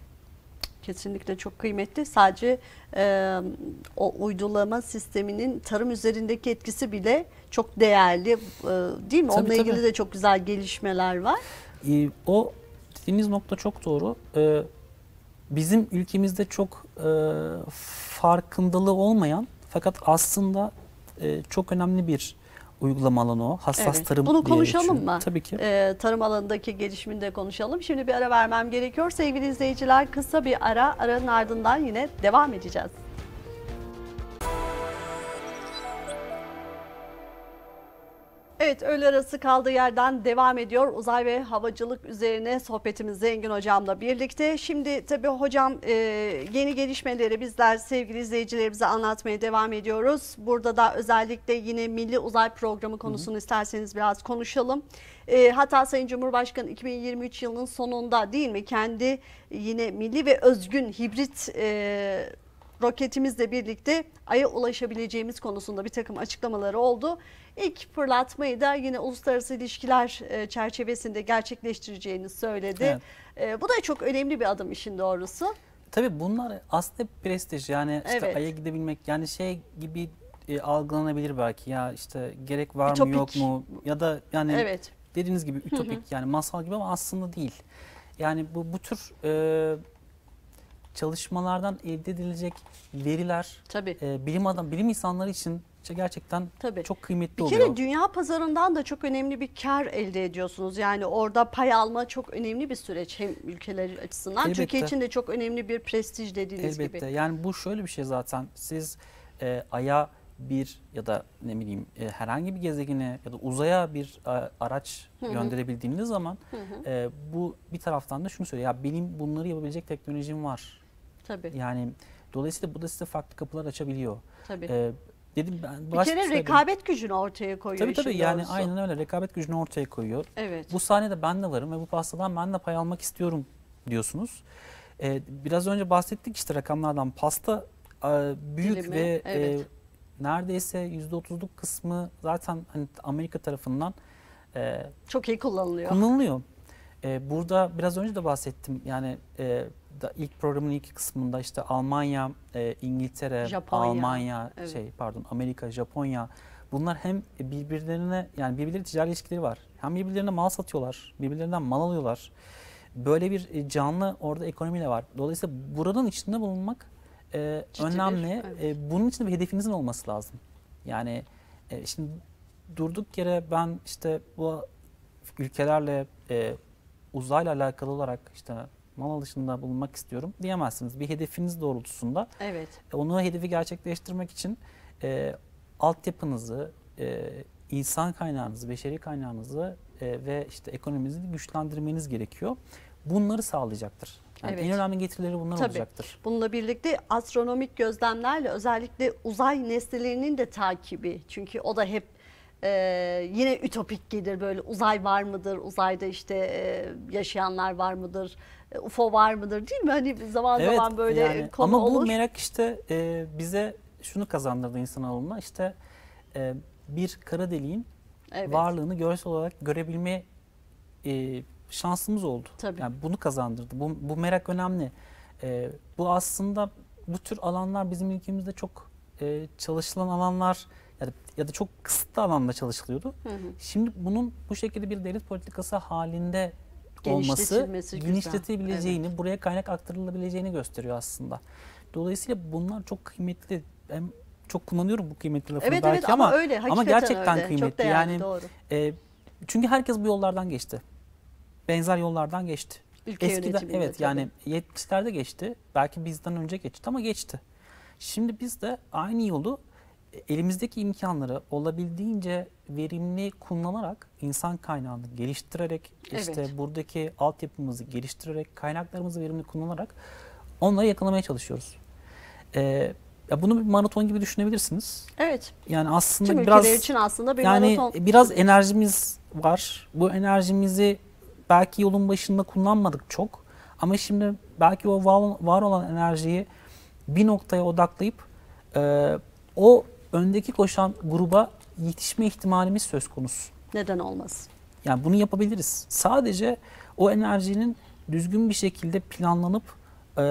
Kesinlikle çok kıymetli. Sadece e, o uygulama sisteminin tarım üzerindeki etkisi bile çok değerli. E, değil mi? Tabii, Onunla ilgili tabii. de çok güzel gelişmeler var. Ee, o dediğiniz nokta çok doğru. Ee, bizim ülkemizde çok e, farkındalığı olmayan fakat aslında e, çok önemli bir uygulama alanı o. Hassas Evet. tarım Bunu konuşalım mı? Tabii ki. E, tarım alanındaki gelişimini de konuşalım. Şimdi bir ara vermem gerekiyor. Sevgili izleyiciler kısa bir ara. Aranın ardından yine devam edeceğiz. Evet öğle arası kaldığı yerden devam ediyor. Uzay ve havacılık üzerine sohbetimiz Zengin Hocam'la birlikte. Şimdi tabii hocam e, yeni gelişmeleri bizler sevgili izleyicilerimize anlatmaya devam ediyoruz. Burada da özellikle yine Milli Uzay Programı konusunu isterseniz biraz konuşalım. E, hatta Sayın Cumhurbaşkanı 2023 yılının sonunda değil mi kendi yine milli ve özgün hibrit e, roketimizle birlikte Ay'a ulaşabileceğimiz konusunda bir takım açıklamaları oldu. İlk fırlatmayı da yine uluslararası ilişkiler e, çerçevesinde gerçekleştireceğini söyledi. Evet. E, Bu da çok önemli bir adım işin doğrusu. Tabii bunlar aslında prestij yani işte Evet. Ay'a gidebilmek yani şey gibi e, algılanabilir belki ya işte gerek var mı Ütopik. yok mu ya da yani Evet. dediğiniz gibi ütopik yani masal gibi ama aslında değil. Yani bu bu tür e, çalışmalardan elde edilecek veriler Tabii. e, bilim adam bilim insanları için gerçekten Tabii. çok kıymetli Bir oluyor. kere dünya pazarından da çok önemli bir kar elde ediyorsunuz. Yani orada pay alma çok önemli bir süreç hem ülkeler açısından. Elbette. Türkiye için de çok önemli bir prestij dediğiniz Elbette. gibi. Yani bu şöyle bir şey zaten. Siz e, Ay'a bir ya da ne bileyim e, herhangi bir gezegene ya da uzaya bir e, araç Hı hı. gönderebildiğiniz zaman Hı hı. e, bu bir taraftan da şunu söylüyor. Ya benim bunları yapabilecek teknolojim var. Tabii. Yani dolayısıyla bu da size farklı kapılar açabiliyor. Tabii. E, dedim ben bir kere söyledim. rekabet gücünü ortaya koyuyor Tabii tabii yani doğrusu. aynen öyle rekabet gücünü ortaya koyuyor. Evet. Bu sahnede ben de varım ve bu pastadan ben de pay almak istiyorum diyorsunuz. Ee, biraz önce bahsettik işte rakamlardan. Pasta e, büyük Dilimi, ve evet. e, neredeyse %30'luk kısmı zaten hani Amerika tarafından e, Çok iyi kullanılıyor. kullanılıyor. E, burada biraz önce de bahsettim. Yani e, da ilk programın ilk kısmında işte Almanya, e, İngiltere, Japonya, Almanya, evet. şey pardon Amerika, Japonya bunlar hem birbirlerine yani birbirleri ticari ilişkileri var. Hem birbirlerine mal satıyorlar, birbirlerinden mal alıyorlar. Böyle bir e, canlı orada ekonomiyle var. Dolayısıyla buranın içinde bulunmak e, Ciddi bir, önemli. evet. E, bunun için bir hedefinizin olması lazım. Yani e, şimdi durduk yere ben işte bu ülkelerle e, uzayla alakalı olarak işte mal alışında bulunmak istiyorum diyemezsiniz. Bir hedefiniz doğrultusunda Evet. e, onu hedefi gerçekleştirmek için e, altyapınızı, e, insan kaynağınızı, beşeri kaynağınızı e, ve işte ekonominizi güçlendirmeniz gerekiyor. Bunları sağlayacaktır. Yani Evet. en önemli getirileri bunlar Tabii. olacaktır. Bununla birlikte astronomik gözlemlerle özellikle uzay nesnelerinin de takibi. Çünkü o da hep e, yine ütopik gelir böyle uzay var mıdır? Uzayda işte e, yaşayanlar var mıdır? UFO var mıdır değil mi? Hani zaman Evet, zaman böyle yani konu ama bu olur. merak işte e, bize şunu kazandırdı insan alımına işte e, bir kara deliğin evet. varlığını görsel olarak görebilme e, şansımız oldu. Tabii. Yani bunu kazandırdı. Bu, bu merak önemli. E, bu aslında bu tür alanlar bizim ülkemizde çok e, çalışılan alanlar ya da, ya da çok kısıtlı alanda çalışılıyordu. Hı hı. Şimdi bunun bu şekilde bir devlet politikası halinde olması genişletebileceğini, buraya kaynak aktarılabileceğini gösteriyor aslında. Dolayısıyla bunlar çok kıymetli. Ben çok kullanıyorum bu kıymetli lafını Evet belki evet ama, ama öyle. Hakikaten gerçekten öyle. kıymetli. Çok değerli Yani doğru. e, çünkü herkes bu yollardan geçti. Benzer yollardan geçti. Ülke Eskiden evet tabii. yani 70'lerde geçti. Belki bizden önce geçti ama geçti. Şimdi biz de aynı yolu elimizdeki imkanları olabildiğince verimli kullanarak insan kaynağını geliştirerek işte Evet. buradaki altyapımızı geliştirerek kaynaklarımızı verimli kullanarak onları yakalamaya çalışıyoruz. Ee, ya bunu bir maraton gibi düşünebilirsiniz. Evet. Yani aslında Tüm biraz için aslında bir yani maraton. biraz enerjimiz var. Bu enerjimizi belki yolun başında kullanmadık çok. Ama şimdi belki o var, var olan enerjiyi bir noktaya odaklayıp e, o öndeki koşan gruba yetişme ihtimalimiz söz konusu. Neden olmasın? Yani bunu yapabiliriz. Sadece o enerjinin düzgün bir şekilde planlanıp e,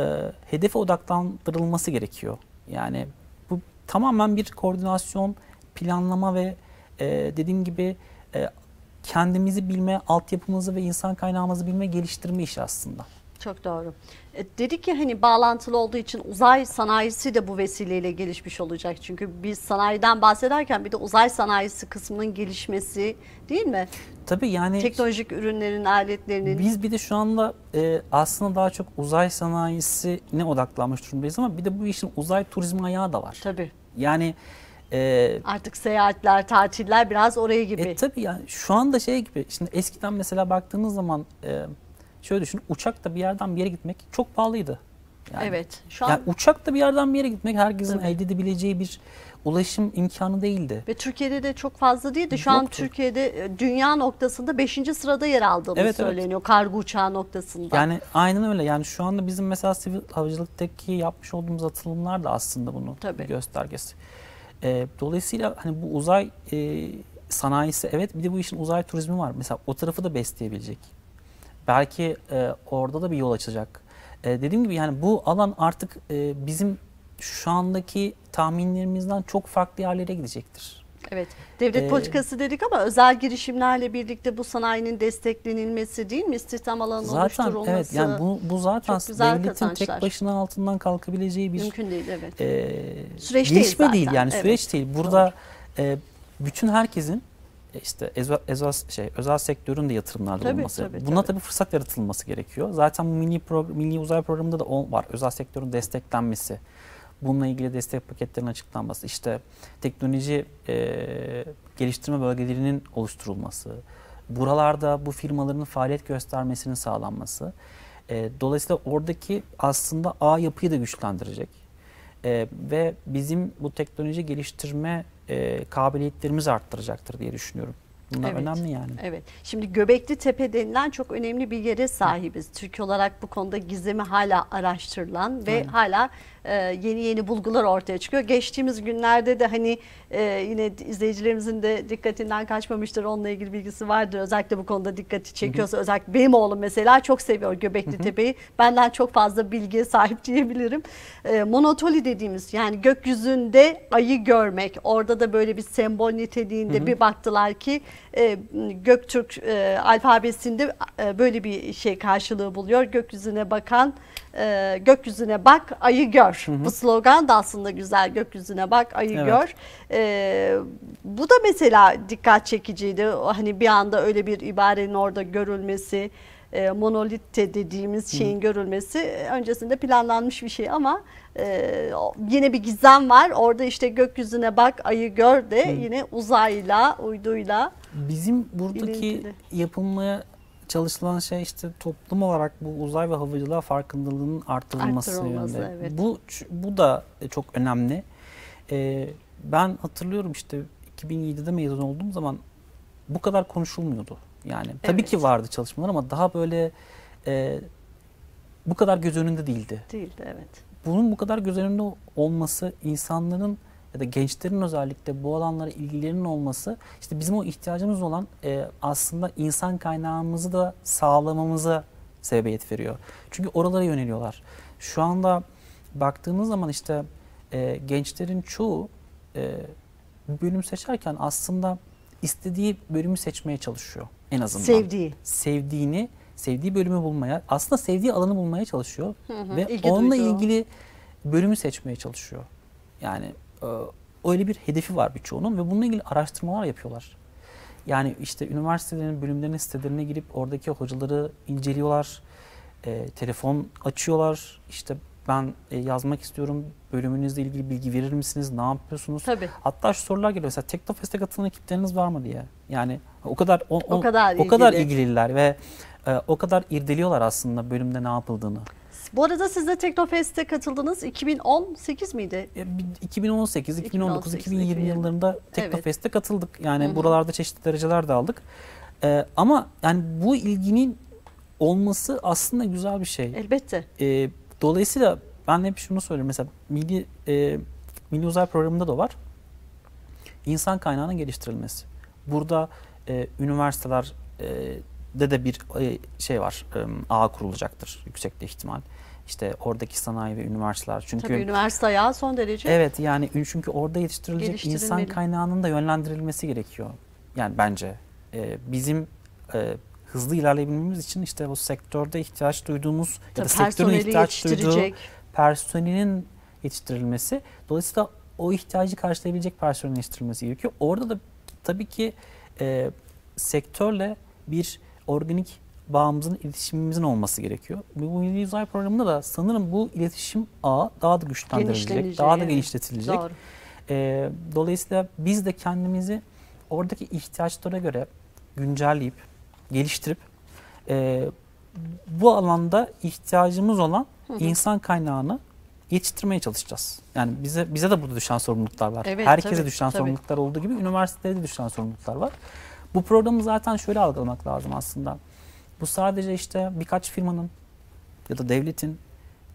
hedefe odaklandırılması gerekiyor. Yani bu tamamen bir koordinasyon, planlama ve e, dediğim gibi e, kendimizi bilme, altyapımızı ve insan kaynağımızı bilme, geliştirme işi aslında. Çok doğru. E, dedik ki hani bağlantılı olduğu için uzay sanayisi de bu vesileyle gelişmiş olacak. Çünkü biz sanayiden bahsederken bir de uzay sanayisi kısmının gelişmesi değil mi? Tabii yani Teknolojik ürünlerin, aletlerinin. biz bir de şu anda e, aslında daha çok uzay sanayisine odaklanmış durumdayız ama bir de bu işin uzay turizmi ayağı da var. Tabii. Yani e, Artık seyahatler, tatiller biraz oraya gibi. E tabii yani şu anda şey gibi şimdi eskiden mesela baktığınız zaman e, şöyle düşün uçakta bir yerden bir yere gitmek çok pahalıydı. Yani, evet. Şu an Yani uçakta bir yerden bir yere gitmek herkesin Tabii. elde edebileceği bir ulaşım imkanı değildi. ve Türkiye'de de çok fazla değildi. Şu an Yoktu. Türkiye'de e, dünya noktasında 5. sırada yer aldığımız Evet, evet. söyleniyor. Kargo uçağı noktasında. Yani aynen öyle. Yani şu anda bizim mesela sivil havacılıktaki yapmış olduğumuz atılımlar da aslında bunun Tabii. göstergesi. E, dolayısıyla hani bu uzay e, sanayisi evet bir de bu işin uzay turizmi var. Mesela o tarafı da besleyebilecek. Belki e, orada da bir yol açacak. E, dediğim gibi yani bu alan artık e, bizim şu andaki tahminlerimizden çok farklı yerlere gidecektir. Evet. Devlet Ee, politikası dedik ama özel girişimlerle birlikte bu sanayinin desteklenilmesi değil mi? İstihdam alanının Zaten oluşturulması evet yani bu, bu zaten devletin kazançlar. tek başına altından kalkabileceği bir mümkün değil evet. e, Süreç değil gelişme değil, zaten, yani evet. süreç değil. Burada e, bütün herkesin işte özel, özel şey özel sektörün de yatırımlarda Tabii, olması. tabii, Buna tabii. tabii fırsat yaratılması gerekiyor. Zaten bu milli progr- milli uzay programında da var. Özel sektörün desteklenmesi. Bununla ilgili destek paketlerinin açıklanması, işte teknoloji e, geliştirme bölgelerinin oluşturulması, buralarda bu firmaların faaliyet göstermesinin sağlanması. E, dolayısıyla oradaki aslında ağ yapıyı da güçlendirecek. E, ve bizim bu teknoloji geliştirme e, kabiliyetlerimizi arttıracaktır diye düşünüyorum. Bunlar Evet. önemli yani. Evet. Şimdi Göbekli Tepe denilen çok önemli bir yere sahibiz. Türkiye olarak bu konuda gizemi hala araştırılan ve Aynen. hala e, yeni yeni bulgular ortaya çıkıyor. Geçtiğimiz günlerde de hani e, yine izleyicilerimizin de dikkatinden kaçmamıştır. Onunla ilgili bilgisi vardır. Özellikle bu konuda dikkati çekiyorsa özellikle benim oğlum mesela çok seviyor Göbekli Tepe'yi. Benden çok fazla bilgiye sahip diyebilirim. E, monotoli dediğimiz yani gökyüzünde ayı görmek. Orada da böyle bir sembol niteliğinde bir baktılar ki e, Göktürk e, alfabesinde e, böyle bir şey karşılığı buluyor. Gökyüzüne bakan e, gökyüzüne bak ayı gör. Bu slogan da aslında güzel. Gökyüzüne bak ayı Evet. gör. E, bu da mesela dikkat çekiciydi. Hani bir anda öyle bir ibarenin orada görülmesi e, monolitte dediğimiz şeyin görülmesi e, öncesinde planlanmış bir şey ama e, yine bir gizem var. Orada işte gökyüzüne bak ayı gör de yine uzayla, uyduyla Bizim buradaki İlintili. yapılmaya çalışılan şey işte toplum olarak bu uzay ve havacılığa farkındalığının artırılması, yönünde. evet. Bu bu da çok önemli. Ee, ben hatırlıyorum işte 2007'de mezun olduğum zaman bu kadar konuşulmuyordu. Yani tabii Evet. ki vardı çalışmalar ama daha böyle e, bu kadar göz önünde değildi. Değildi evet. Bunun bu kadar göz önünde olması insanların ya da gençlerin özellikle bu alanlara ilgilerinin olması işte bizim o ihtiyacımız olan e, aslında insan kaynağımızı da sağlamamıza sebebiyet veriyor. Çünkü oralara yöneliyorlar. Şu anda baktığınız zaman işte e, gençlerin çoğu e, bölüm seçerken aslında istediği bölümü seçmeye çalışıyor en azından. Sevdiği. Sevdiğini, sevdiği bölümü bulmaya, aslında sevdiği alanı bulmaya çalışıyor hı, ve ilgi onunla duyduğu. ilgili bölümü seçmeye çalışıyor. Yani öyle bir hedefi var birçoğunun ve bununla ilgili araştırmalar yapıyorlar. Yani işte üniversitelerin bölümlerinin sitelerine girip oradaki hocaları inceliyorlar. E, telefon açıyorlar. İşte ben e, yazmak istiyorum. Bölümünüzle ilgili bilgi verir misiniz? Ne yapıyorsunuz? Tabii. Hatta şu sorular geliyor. Mesela Teknofest'e katılan ekipleriniz var mı diye. Yani o kadar o, O kadar o kadar ilgili. ilgililer ve e, o kadar irdeliyorlar aslında bölümde ne yapıldığını. Bu arada siz de Teknofest'e katıldınız. 2018 miydi? E, bir 2018, 2019, 2018, 2020 2020. yıllarında Teknofest'e katıldık. Yani Hı hı. buralarda çeşitli dereceler de aldık. E, ama yani bu ilginin olması aslında güzel bir şey. Elbette. E, dolayısıyla ben hep şunu söylüyorum. Mesela Milli, e, Milli Uzay Programı'nda da var. İnsan kaynağının geliştirilmesi. Burada e, üniversiteler e, de de bir e, şey var. Ağ kurulacaktır yüksekte ihtimal. İşte oradaki sanayi ve üniversiteler. Çünkü Tabii üniversite ayağı son derece. Evet yani çünkü orada yetiştirilecek insan kaynağının da yönlendirilmesi gerekiyor. Yani bence e, bizim e, hızlı ilerleyebilmemiz için işte o sektörde ihtiyaç duyduğumuz ya Tabii da sektörün ihtiyaç duyduğu personelin yetiştirilmesi. Dolayısıyla o ihtiyacı karşılayabilecek personelin yetiştirilmesi gerekiyor. Orada da tabii ki e, sektörle bir organik bağımızın, iletişimimizin olması gerekiyor. Bu Milli Uzay Programı'nda da sanırım bu iletişim ağı daha da güçlendirilecek, daha da evet. genişletilecek. Doğru. E, dolayısıyla biz de kendimizi oradaki ihtiyaçlara göre güncelleyip, geliştirip e, bu alanda ihtiyacımız olan Hı hı. insan kaynağını yetiştirmeye çalışacağız. Yani bize bize de burada düşen sorumluluklar var. Evet, Herkese tabii, düşen tabii. sorumluluklar olduğu gibi üniversitelere de düşen sorumluluklar var. Bu programı zaten şöyle algılamak lazım aslında. Bu sadece işte birkaç firmanın ya da devletin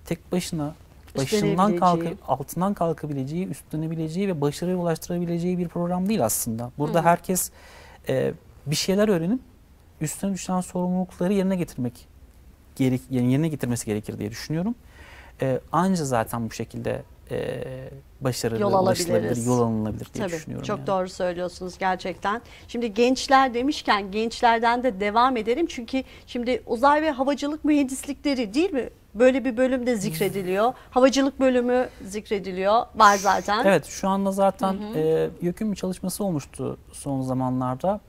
tek başına başından kalkıp altından kalkabileceği, üstlenebileceği ve başarıya ulaştırabileceği bir program değil aslında. Burada Hı. herkes e, bir şeyler öğrenip üstüne düşen sorumlulukları yerine getirmek gerek yani yerine getirmesi gerekir diye düşünüyorum. E, anca zaten bu şekilde e, başarılı, Yol ulaşılabilir, yol alınabilir diye Tabii düşünüyorum. çok yani. doğru söylüyorsunuz gerçekten. Şimdi gençler demişken gençlerden de devam edelim. Çünkü şimdi uzay ve havacılık mühendislikleri değil mi? Böyle bir bölüm de zikrediliyor. Havacılık bölümü zikrediliyor. Var zaten. Evet şu anda zaten Hı hı. e, YÖK'ün bir çalışması olmuştu son zamanlarda.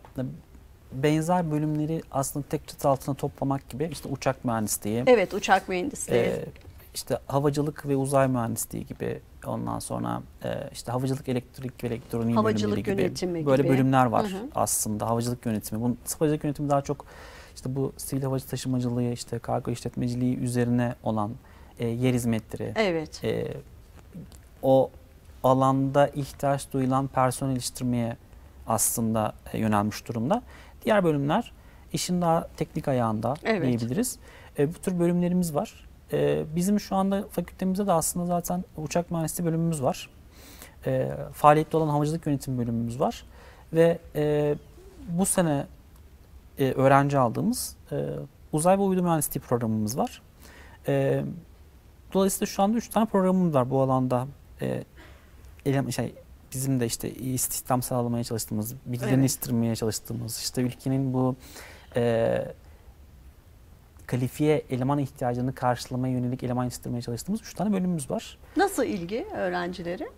Benzer bölümleri aslında tek çatı altına toplamak gibi işte uçak mühendisliği, Evet uçak mühendisliği. e, işte havacılık ve uzay mühendisliği gibi ondan sonra e, işte havacılık elektrik ve elektronik Havacılık bölümleri gibi böyle gibi. bölümler var Hı hı. aslında havacılık yönetimi. Bu havacılık yönetimi daha çok işte bu sivil havacı taşımacılığı, işte kargo işletmeciliği üzerine olan e, yer hizmetleri, Evet. e, o alanda ihtiyaç duyulan personel yetiştirmeye aslında e, yönelmiş durumda. Diğer bölümler işin daha teknik ayağında Evet. diyebiliriz. E, bu tür bölümlerimiz var. E, bizim şu anda fakültemizde de aslında zaten uçak mühendisliği bölümümüz var. E, faaliyette olan havacılık yönetimi bölümümüz var. Ve e, bu sene e, öğrenci aldığımız e, uzay ve uydu mühendisliği programımız var. E, dolayısıyla şu anda 3 tane programımız var bu alanda. E, elem, şey, bizim de işte istihdam sağlamaya çalıştığımız, bilgilerini Evet. çalıştığımız, işte ülkenin bu e, kalifiye eleman ihtiyacını karşılamaya yönelik eleman yetiştirmeye çalıştığımız 3 tane bölümümüz var. Nasıl ilgi öğrencileri?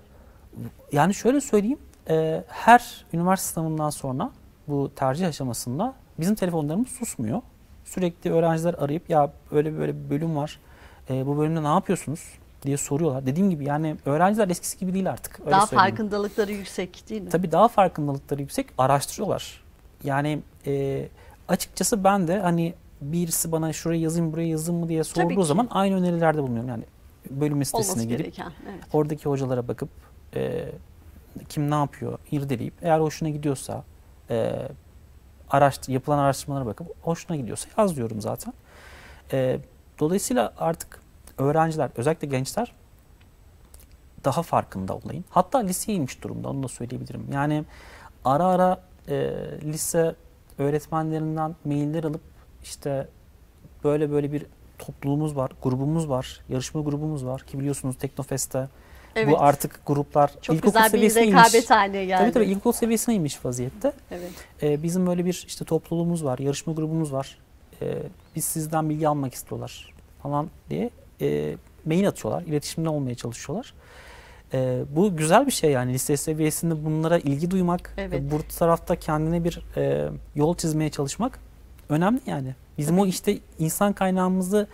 Yani şöyle söyleyeyim, e, her üniversite sınavından sonra bu tercih aşamasında bizim telefonlarımız susmuyor. Sürekli öğrenciler arayıp ya öyle böyle bir bölüm var, e, bu bölümde ne yapıyorsunuz diye soruyorlar. Dediğim gibi yani öğrenciler eskisi gibi değil artık. Öyle Daha söyleyeyim. farkındalıkları yüksek değil mi? Tabii daha farkındalıkları yüksek araştırıyorlar. Yani e, açıkçası ben de hani birisi bana şuraya yazayım buraya yazayım mı diye sorduğu zaman aynı önerilerde bulunuyorum. Yani bölüm sitesine Olması girip gereken. Evet. oradaki hocalara bakıp e, kim ne yapıyor irdeleyip eğer hoşuna gidiyorsa e, araştır, yapılan araştırmalara bakıp hoşuna gidiyorsa yaz diyorum zaten. E, dolayısıyla artık öğrenciler özellikle gençler daha farkında olayın. Hatta liseye inmiş durumda onu da söyleyebilirim. Yani ara ara e, lise öğretmenlerinden mailler alıp işte böyle böyle bir topluluğumuz var, grubumuz var, yarışma grubumuz var ki biliyorsunuz Teknofest'te Evet. bu artık gruplar Çok ilkokul güzel bir rekabet haline geldi. Tabii tabii ilkokul seviyesine inmiş vaziyette. Evet. Ee, bizim böyle bir işte topluluğumuz var, yarışma grubumuz var. Ee, biz sizden bilgi almak istiyorlar falan diye e, mail atıyorlar, iletişimde olmaya çalışıyorlar. Ee, bu güzel bir şey yani lise seviyesinde bunlara ilgi duymak, Evet. ve bu tarafta kendine bir e, yol çizmeye çalışmak önemli yani. Bizim o işte insan kaynağımızı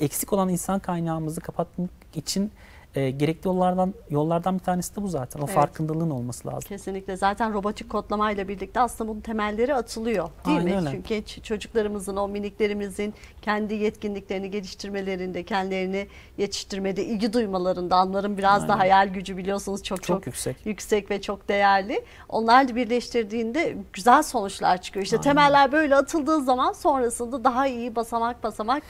eksik olan insan kaynağımızı kapatmak için e, gerekli yollardan yollardan bir tanesi de bu zaten. O Evet. farkındalığın olması lazım. Kesinlikle zaten robotik kodlamayla birlikte aslında bunun temelleri atılıyor değil Aynen mi? öyle. Çünkü çocuklarımızın, o miniklerimizin kendi yetkinliklerini geliştirmelerinde, kendilerini yetiştirmede, ilgi duymalarında onların biraz da Aynen. hayal gücü biliyorsunuz çok çok, Çok yüksek. yüksek ve çok değerli. Onlarla birleştirdiğinde güzel sonuçlar çıkıyor. İşte Aynen. temeller böyle atıldığı zaman sonrasında daha iyi basamak basamak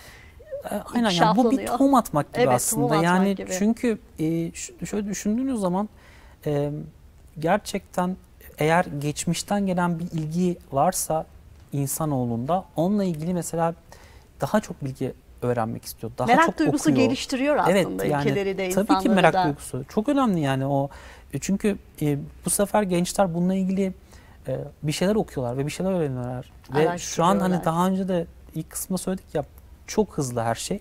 Aynen yani bu bir tohum atmak gibi Evet, aslında. atmak yani gibi. çünkü e, şöyle düşündüğünüz zaman e, gerçekten eğer geçmişten gelen bir ilgi varsa insanoğlunda onunla ilgili mesela daha çok bilgi öğrenmek istiyor. Daha merak çok duygusu okuyor. geliştiriyor aslında ülkeleri de Tabii ki merak da. duygusu. Çok önemli yani o. E, Çünkü e, bu sefer gençler bununla ilgili e, bir şeyler okuyorlar ve bir şeyler öğreniyorlar. Ve şu an hani daha önce de ilk kısmında söyledik ya çok hızlı her şey.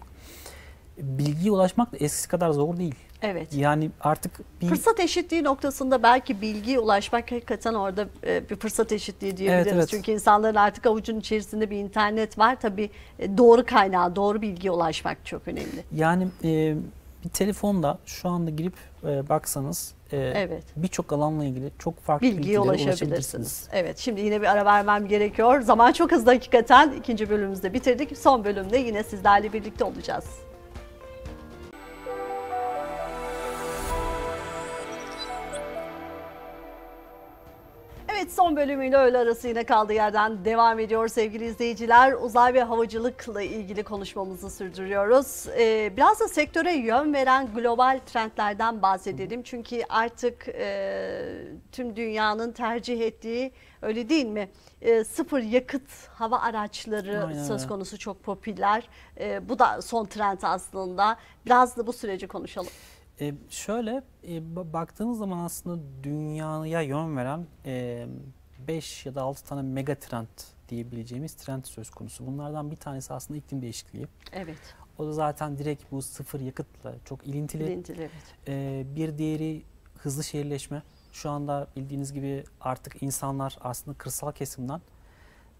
Bilgiye ulaşmak da eskisi kadar zor değil. Evet. Yani artık bir Fırsat eşitliği noktasında belki bilgiye ulaşmak hakikaten orada e, bir fırsat eşitliği diyebiliriz. Evet, evet. Çünkü insanların artık avucun içerisinde bir internet var. Tabii e, doğru kaynağa, doğru bilgiye ulaşmak çok önemli. yani e, bir telefonda şu anda girip e, baksanız e, Evet. birçok alanla ilgili çok farklı Bilgiye bilgilere ulaşabilirsiniz. Evet şimdi yine bir ara vermem gerekiyor. Zaman çok hızlı hakikaten. İkinci bölümümüzde bitirdik. Son bölümde yine sizlerle birlikte olacağız. Evet son bölümüyle öğle arası yine kaldığı yerden devam ediyor sevgili izleyiciler. Uzay ve havacılıkla ilgili konuşmamızı sürdürüyoruz. Ee, biraz da sektöre yön veren global trendlerden bahsedelim. Çünkü artık e, tüm dünyanın tercih ettiği öyle değil mi? E, sıfır yakıt hava araçları Aynen söz konusu çok popüler. E, bu da son trend aslında. Biraz da bu süreci konuşalım. E, şöyle e, ba- baktığınız zaman aslında dünyaya yön veren 5 ya da 6 tane mega trend diyebileceğimiz trend söz konusu. Bunlardan bir tanesi aslında iklim değişikliği. Evet. O da zaten direkt bu sıfır yakıtla çok ilintili. Bilintili, evet. E, bir diğeri hızlı şehirleşme. Şu anda bildiğiniz gibi artık insanlar aslında kırsal kesimden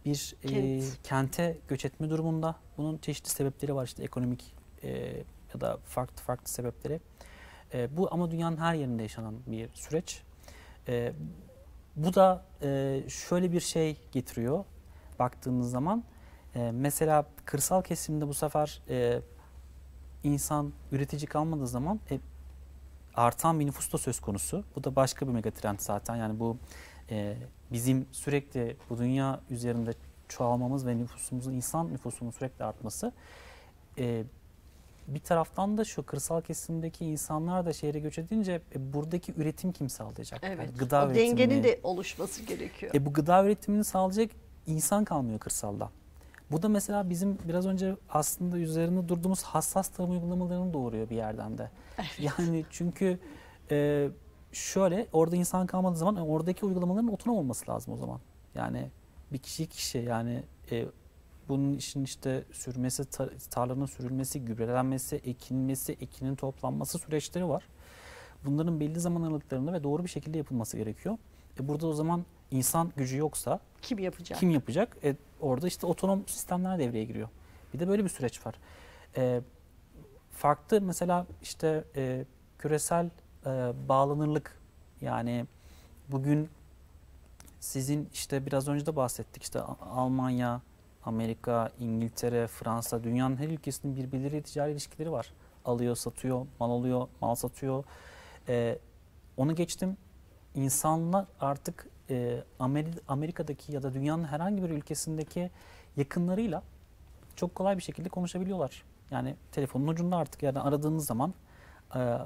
bir e, Kent. kente göç etme durumunda. Bunun çeşitli sebepleri var işte ekonomik e, ya da farklı farklı sebepleri. E, bu ama dünyanın her yerinde yaşanan bir süreç. E, bu da e, şöyle bir şey getiriyor baktığınız zaman. E, mesela kırsal kesimde bu sefer e, insan üretici kalmadığı zaman e, artan bir nüfus da söz konusu. Bu da başka bir megatrend zaten. Yani bu e, bizim sürekli bu dünya üzerinde çoğalmamız ve nüfusumuzun, insan nüfusunun sürekli artması. E, bir taraftan da şu kırsal kesimdeki insanlar da şehre göç edince e, buradaki üretim kim sağlayacak? Yani Evet. gıda o üretimini. dengenin de oluşması gerekiyor. E bu gıda üretimini sağlayacak insan kalmıyor kırsalda. Bu da mesela bizim biraz önce aslında üzerinde durduğumuz hassas tarım uygulamalarını doğuruyor bir yerden de. Yani çünkü e, şöyle orada insan kalmadığı zaman e, oradaki uygulamaların otonom olması lazım o zaman. Yani bir kişi kişi yani e, bunun işin işte sürmesi, tar- tarlanın sürülmesi, gübrelenmesi, ekilmesi, ekinin toplanması süreçleri var. Bunların belli zaman aralıklarında ve doğru bir şekilde yapılması gerekiyor. E burada o zaman insan gücü yoksa Kim yapacak? kim yapacak? E, orada işte otonom sistemler devreye giriyor. Bir de böyle bir süreç var. E, farklı mesela işte e, küresel e, bağlanırlık yani bugün sizin işte biraz önce de bahsettik işte Almanya, Amerika, İngiltere, Fransa dünyanın her ülkesinin birbirleriyle ticari ilişkileri var. Alıyor, satıyor, mal alıyor, mal satıyor. E, onu geçtim insanlar artık e, Ameri- Amerika'daki ya da dünyanın herhangi bir ülkesindeki yakınlarıyla çok kolay bir şekilde konuşabiliyorlar. Yani telefonun ucunda artık yani aradığınız zaman e,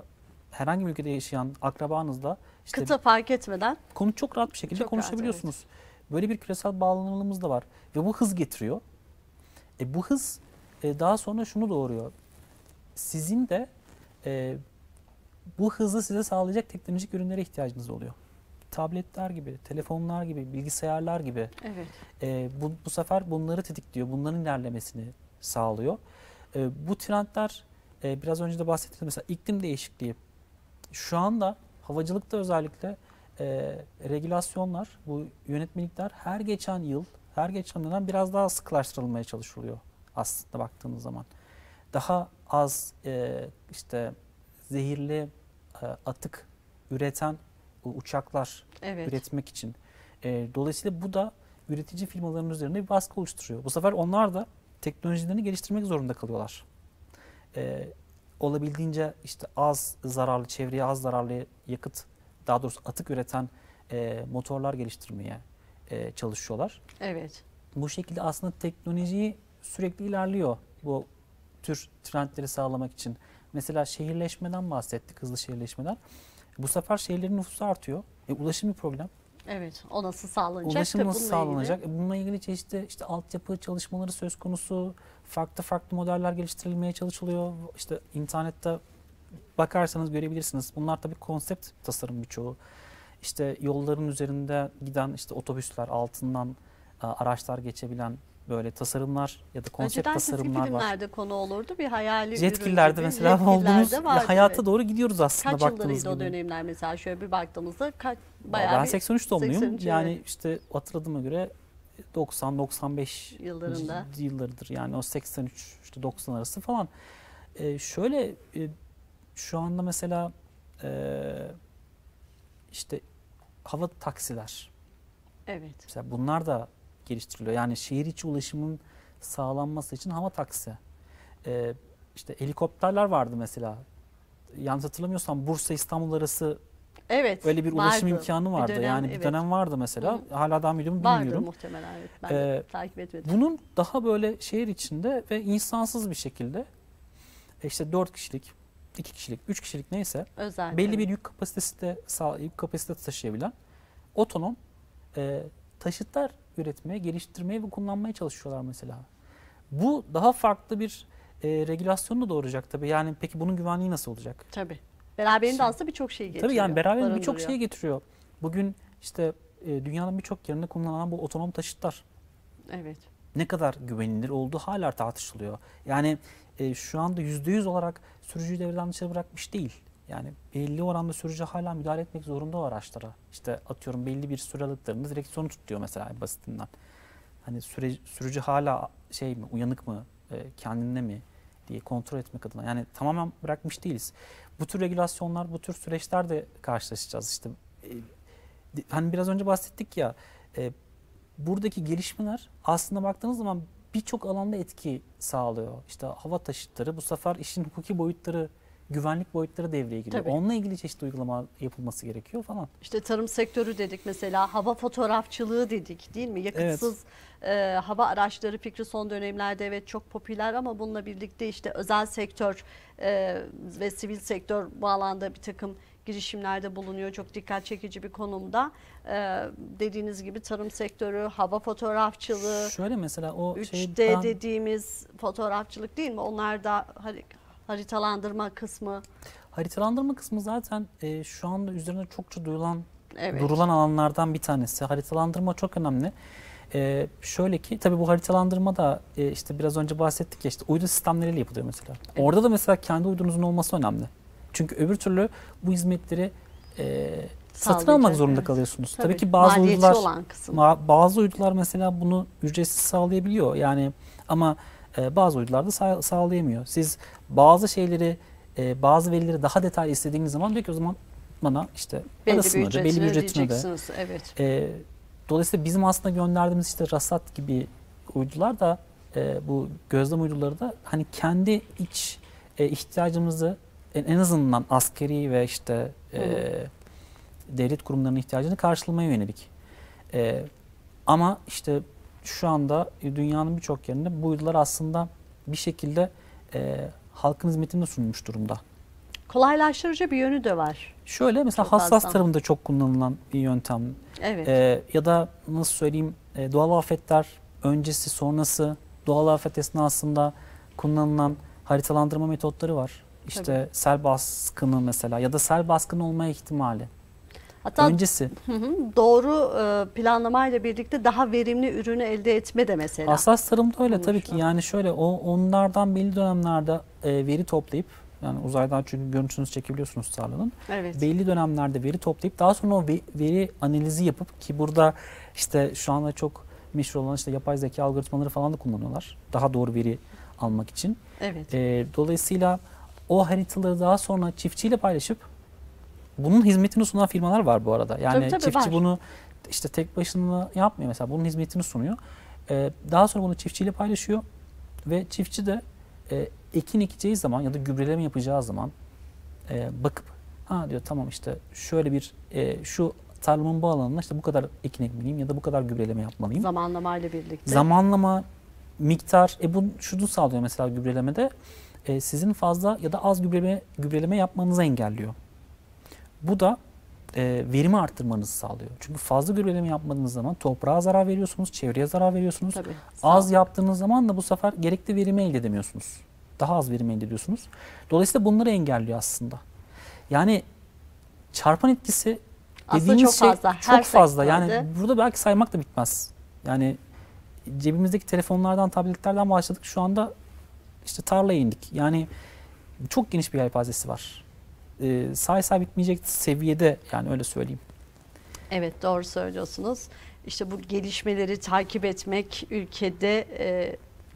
herhangi bir ülkede yaşayan akrabanızla işte Kıta fark etmeden konu çok rahat bir şekilde Çok rahat, konuşabiliyorsunuz. Böyle bir küresel bağlanılığımız da var ve bu hız getiriyor. E, bu hız e, daha sonra şunu doğuruyor. Sizin de e, bu hızı size sağlayacak teknolojik ürünlere ihtiyacınız oluyor. Tabletler gibi, telefonlar gibi, bilgisayarlar gibi. evet. E, bu, bu sefer bunları tetikliyor, bunların ilerlemesini sağlıyor. E, bu trendler e, biraz önce de bahsettiğim mesela iklim değişikliği. Şu anda havacılıkta özellikle e, regülasyonlar, bu yönetmelikler her geçen yıl, her geçen dönem biraz daha sıkılaştırılmaya çalışılıyor aslında baktığınız zaman. Daha az e, işte zehirli e, atık üreten uçaklar Evet. üretmek için. E, dolayısıyla bu da üretici firmaların üzerinde bir baskı oluşturuyor. Bu sefer onlar da teknolojilerini geliştirmek zorunda kalıyorlar. E, olabildiğince işte az zararlı, çevreye az zararlı yakıt, daha doğrusu atık üreten e, motorlar geliştirmeye e, çalışıyorlar. Evet. Bu şekilde aslında teknolojiyi sürekli ilerliyor bu tür trendleri sağlamak için. Mesela şehirleşmeden bahsettik, hızlı şehirleşmeden. Bu sefer şehirlerin nüfusu artıyor. E, ulaşım bir problem. Evet. O nasıl sağlanacak? Ulaşım nasıl bununla ilgili- sağlanacak? E, Bununla ilgili çeşitli işte altyapı çalışmaları söz konusu. Farklı farklı modeller geliştirilmeye çalışılıyor. İşte internette bakarsanız görebilirsiniz. Bunlar tabii konsept tasarım birçoğu. İşte yolların üzerinde giden işte otobüsler altından e, araçlar geçebilen böyle tasarımlar ya da konsept Önceden tasarımlar var. filmlerde konu olurdu. Bir hayali ürün Jetkillerde gibi. mesela olduğumuz hayata evet. doğru gidiyoruz aslında Kaç baktığınız yıllarıydı o gibi. dönemler mesela şöyle bir baktığımızda kaç ben bayağı bir 83 doğumluyum. 83, yani evet. işte hatırladığıma göre 90-95 yıllarında. yıllarıdır. Yani o 83 işte 90 arası falan. Ee, şöyle e, şu anda mesela e, işte hava taksiler Evet. mesela bunlar da geliştiriliyor. Yani şehir içi ulaşımın sağlanması için hava taksi. Ee, işte helikopterler vardı mesela. Yanlış hatırlamıyorsam Bursa İstanbul arası Evet. öyle bir ulaşım vardı. imkanı vardı. dönem, yani bir evet. dönem vardı mesela. Hala devam ediyor mu Vardı bilmiyorum. muhtemelen evet. Ben Ee, takip etmedim. Bunun daha böyle şehir içinde ve insansız bir şekilde e, işte 4 kişilik, 2 kişilik, 3 kişilik neyse Özel. belli evet. bir yük kapasitesi de sağ, yük kapasitesi taşıyabilen otonom e, taşıtlar üretmeye, geliştirmeye ve kullanmaya çalışıyorlar mesela. Bu daha farklı bir e, regülasyonu da doğuracak tabii. Yani peki bunun güvenliği nasıl olacak? Tabii. Beraberinde aslında birçok şey getiriyor. Tabii yani beraberinde birçok şey getiriyor. Bugün işte e, dünyanın birçok yerinde kullanılan bu otonom taşıtlar Evet. Ne kadar güvenilir olduğu hala tartışılıyor. Yani e, şu anda %100 olarak sürücüyü devreden dışarı bırakmış değil. Yani belli oranda sürücü hala müdahale etmek zorunda o araçlara. İşte atıyorum belli bir süre aldıklarında direksiyonu tutuyor mesela en basitinden. Hani süre, sürücü hala şey mi uyanık mı e, kendinde mi diye kontrol etmek adına. Yani tamamen bırakmış değiliz. Bu tür regülasyonlar, bu tür süreçler de karşılaşacağız. İşte e, hani biraz önce bahsettik ya e, buradaki gelişmeler aslında baktığınız zaman birçok alanda etki sağlıyor. İşte hava taşıtları bu sefer işin hukuki boyutları, güvenlik boyutları devreye giriyor. Tabii. Onunla ilgili çeşitli uygulama yapılması gerekiyor falan. İşte tarım sektörü dedik mesela hava fotoğrafçılığı dedik değil mi? Yakıtsız e, hava araçları fikri son dönemlerde evet çok popüler ama bununla birlikte işte özel sektör e, ve sivil sektör bu alanda bir takım girişimlerde bulunuyor. Çok dikkat çekici bir konumda. E, dediğiniz gibi tarım sektörü, hava fotoğrafçılığı, Şöyle mesela o 3D şeyden dediğimiz fotoğrafçılık değil mi? Onlar da hari- haritalandırma kısmı. haritalandırma kısmı zaten e, şu anda üzerine çokça duyulan Evet. durulan alanlardan bir tanesi. Haritalandırma çok önemli. Ee, şöyle ki tabii bu haritalandırma da e, işte biraz önce bahsettik ya işte uydu sistemleriyle yapılıyor mesela. Orada da mesela kendi uydunuzun olması önemli. Çünkü öbür türlü bu hizmetleri e, satın almak zorunda kalıyorsunuz. Tabii, Tabii, ki bazı maliyeti uydular ma- bazı uydular mesela bunu ücretsiz sağlayabiliyor. Yani ama e, bazı uydular da sağ- sağlayamıyor. Siz bazı şeyleri e, bazı verileri daha detaylı istediğiniz zaman diyor ki o zaman bana işte belli bir öde, belli bir ücretini ödeyeceksiniz. Evet. E, dolayısıyla bizim aslında gönderdiğimiz işte Rasat gibi uydular da e, bu gözlem uyduları da hani kendi iç e, ihtiyacımızı en, en azından askeri ve işte e, devlet kurumlarının ihtiyacını karşılamaya yönelik. E, ama işte şu anda dünyanın birçok yerinde bu uydular aslında bir şekilde e, halkın hizmetinde sunulmuş durumda. Kolaylaştırıcı bir yönü de var. Şöyle mesela Çok hassas fazla. tarımda çok kullanılan bir yöntem. Evet. E, ya da nasıl söyleyeyim e, doğal afetler öncesi sonrası doğal afet esnasında kullanılan haritalandırma metotları var. İşte sel baskını mesela ya da sel baskını olma ihtimali. Hatta Öncesi hı hı, doğru e, planlamayla birlikte daha verimli ürünü elde etme de mesela. hassas tarımda öyle tabii ki. Yani şöyle o onlardan belli dönemlerde e, veri toplayıp yani uzaydan çünkü görüntüsünüzü çekebiliyorsunuz tarlanın. Evet. belli dönemlerde veri toplayıp daha sonra o ve- veri analizi yapıp ki burada işte şu anda çok meşhur olan işte yapay zeka algoritmaları falan da kullanıyorlar. Daha doğru veri almak için. Evet. Ee, dolayısıyla o haritaları daha sonra çiftçiyle paylaşıp bunun hizmetini sunan firmalar var bu arada. Yani Tabii, tabii, çiftçi var. bunu işte tek başına yapmıyor mesela bunun hizmetini sunuyor. Ee, daha sonra bunu çiftçiyle paylaşıyor ve çiftçi de e, ekin ekeceği zaman ya da gübreleme yapacağı zaman e, bakıp ha diyor tamam işte şöyle bir e, şu tarlamın bu alanına işte bu kadar ekin ekmeliyim ya da bu kadar gübreleme yapmalıyım. Zamanlamayla birlikte. Zamanlama, miktar, e bu şunu sağlıyor mesela gübrelemede. E, sizin fazla ya da az gübreleme, gübreleme yapmanızı engelliyor. Bu da e, verimi arttırmanızı sağlıyor. Çünkü fazla gübreleme yapmadığınız zaman toprağa zarar veriyorsunuz, çevreye zarar veriyorsunuz. Tabii. Az yaptığınız zaman da bu sefer gerekli verimi elde edemiyorsunuz. Daha az verim elde ediyorsunuz. Dolayısıyla bunları engelliyor aslında. Yani çarpan etkisi Aslında dediğimiz çok şey fazla. çok Her fazla. Yani burada belki saymak da bitmez. Yani cebimizdeki telefonlardan, tabletlerden başladık. Şu anda işte tarlaya indik. Yani çok geniş bir yelpazesi var. Ee, say say bitmeyecek seviyede yani öyle söyleyeyim. Evet doğru söylüyorsunuz. İşte bu gelişmeleri takip etmek ülkede e,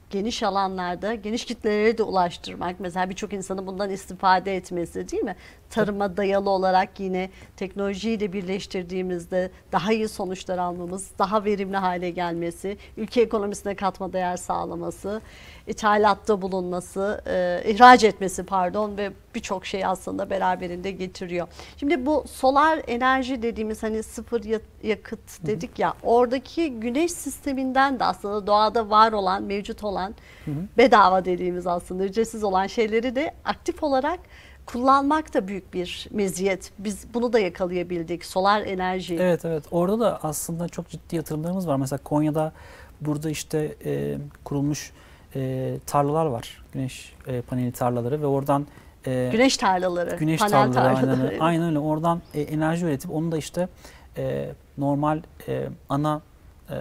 geniş alanlarda geniş kitlelere de ulaştırmak. Mesela birçok insanın bundan istifade etmesi değil mi? Tarıma dayalı olarak yine teknolojiyle birleştirdiğimizde daha iyi sonuçlar almamız, daha verimli hale gelmesi, ülke ekonomisine katma değer sağlaması, ithalatta bulunması, e, ihraç etmesi pardon ve birçok şey aslında beraberinde getiriyor. Şimdi bu solar enerji dediğimiz hani sıfır ya- yakıt dedik ya oradaki güneş sisteminden de aslında doğada var olan, mevcut olan bedava dediğimiz aslında ücretsiz olan şeyleri de aktif olarak kullanmak da büyük bir meziyet. Biz bunu da yakalayabildik. Solar enerji. Evet evet orada da aslında çok ciddi yatırımlarımız var. Mesela Konya'da burada işte e, kurulmuş e, tarlalar var. Güneş e, paneli tarlaları ve oradan e, Güneş tarlaları, güneş tarlaları tarlaları. aynen, öyle. aynen öyle. Oradan e, enerji üretip onu da işte e, normal e, ana e,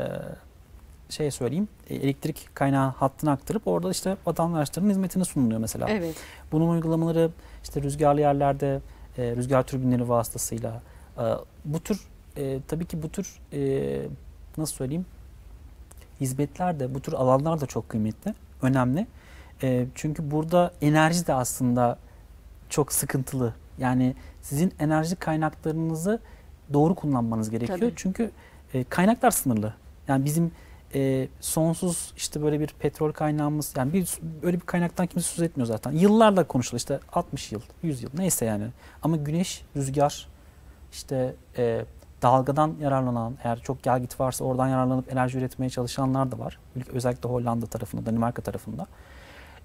şey söyleyeyim e, elektrik kaynağı hattına aktarıp orada işte vatandaşların hizmetine sunuluyor mesela. Evet. Bunun uygulamaları işte rüzgarlı yerlerde e, rüzgar türbinleri vasıtasıyla e, bu tür e, tabii ki bu tür e, nasıl söyleyeyim hizmetler de bu tür alanlar da çok kıymetli, önemli. E, çünkü burada enerji de aslında çok sıkıntılı. Yani sizin enerji kaynaklarınızı doğru kullanmanız gerekiyor. Tabii. Çünkü e, kaynaklar sınırlı. Yani bizim e, sonsuz işte böyle bir petrol kaynağımız yani bir öyle bir kaynaktan kimse söz etmiyor zaten. Yıllarla konuşuluyor işte 60 yıl, 100 yıl neyse yani. Ama güneş, rüzgar işte e, dalgadan yararlanan eğer çok gelgit varsa oradan yararlanıp enerji üretmeye çalışanlar da var. Özellikle Hollanda tarafında, Danimarka tarafında.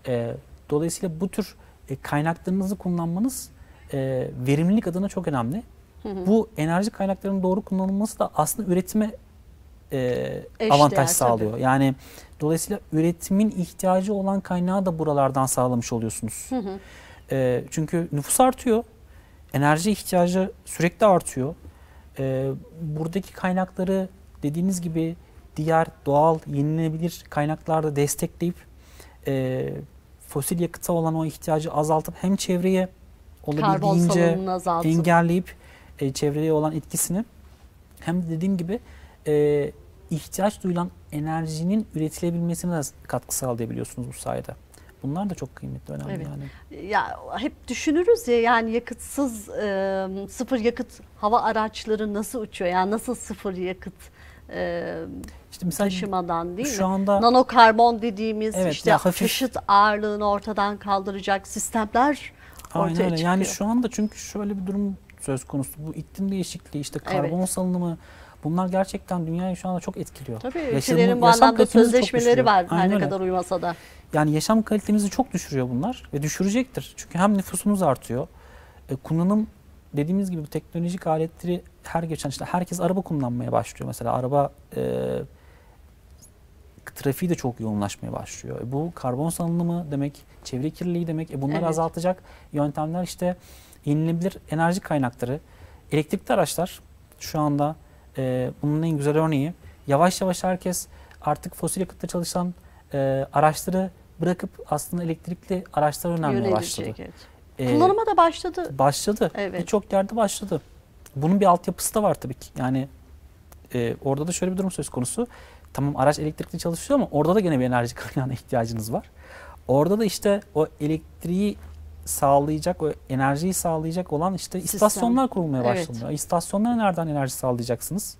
E, dolayısıyla bu tür e, kaynaklarınızı kullanmanız e, verimlilik adına çok önemli. Hı hı. Bu enerji kaynaklarının doğru kullanılması da aslında üretime e, avantaj tabii. sağlıyor. Yani dolayısıyla üretimin ihtiyacı olan kaynağı da buralardan sağlamış oluyorsunuz. Hı hı. E, çünkü nüfus artıyor, enerji ihtiyacı sürekli artıyor. E, buradaki kaynakları dediğiniz gibi diğer doğal yenilenebilir kaynaklarda destekleyip e, fosil yakıta olan o ihtiyacı azaltıp hem çevreye olabildiğince engelleyip e, çevreye olan etkisini hem de dediğim gibi e, ihtiyaç duyulan enerjinin üretilebilmesine de katkı sağlayabiliyorsunuz bu sayede. Bunlar da çok kıymetli, önemli Evet. yani. Ya hep düşünürüz ya yani yakıtsız e, sıfır yakıt hava araçları nasıl uçuyor? Yani nasıl sıfır yakıt e, İşte mesela taşımadan değil şu mi? anda Nanokarbon dediğimiz Evet, işte ya hafif- taşıt ağırlığını ortadan kaldıracak sistemler Aynen ortaya öyle. çıkıyor. Yani şu anda çünkü şöyle bir durum söz konusu. Bu iklim değişikliği, işte karbon salınımı bunlar gerçekten dünyayı şu anda çok etkiliyor. Tabii Yaşam- ülkelerin bu anlamda sözleşmeleri var her Aynen ne öyle. kadar uymasa da. Yani yaşam kalitemizi çok düşürüyor bunlar ve düşürecektir. Çünkü hem nüfusumuz artıyor. E, kullanım dediğimiz gibi bu teknolojik aletleri her geçen işte herkes araba kullanmaya başlıyor. Mesela araba e, trafiği de çok yoğunlaşmaya başlıyor. E, bu karbon salınımı demek, çevre kirliliği demek. E, bunları Evet. azaltacak yöntemler işte yenilenebilir enerji kaynakları. Elektrikli araçlar şu anda e, bunun en güzel örneği. Yavaş yavaş herkes artık fosil yakıtla çalışan e, araçları bırakıp aslında elektrikli araçlara yönelmeye başladı. Evet. E, Kullanıma da başladı. başladı. Evet. Birçok yerde başladı. Bunun bir altyapısı da var tabii ki. Yani e, orada da şöyle bir durum söz konusu. Tamam araç elektrikli çalışıyor ama orada da gene bir enerji kaynağına ihtiyacınız var. Orada da işte o elektriği sağlayacak, o enerjiyi sağlayacak olan işte Sistem. istasyonlar kurulmaya Evet. başlanıyor. İstasyonlara nereden enerji sağlayacaksınız?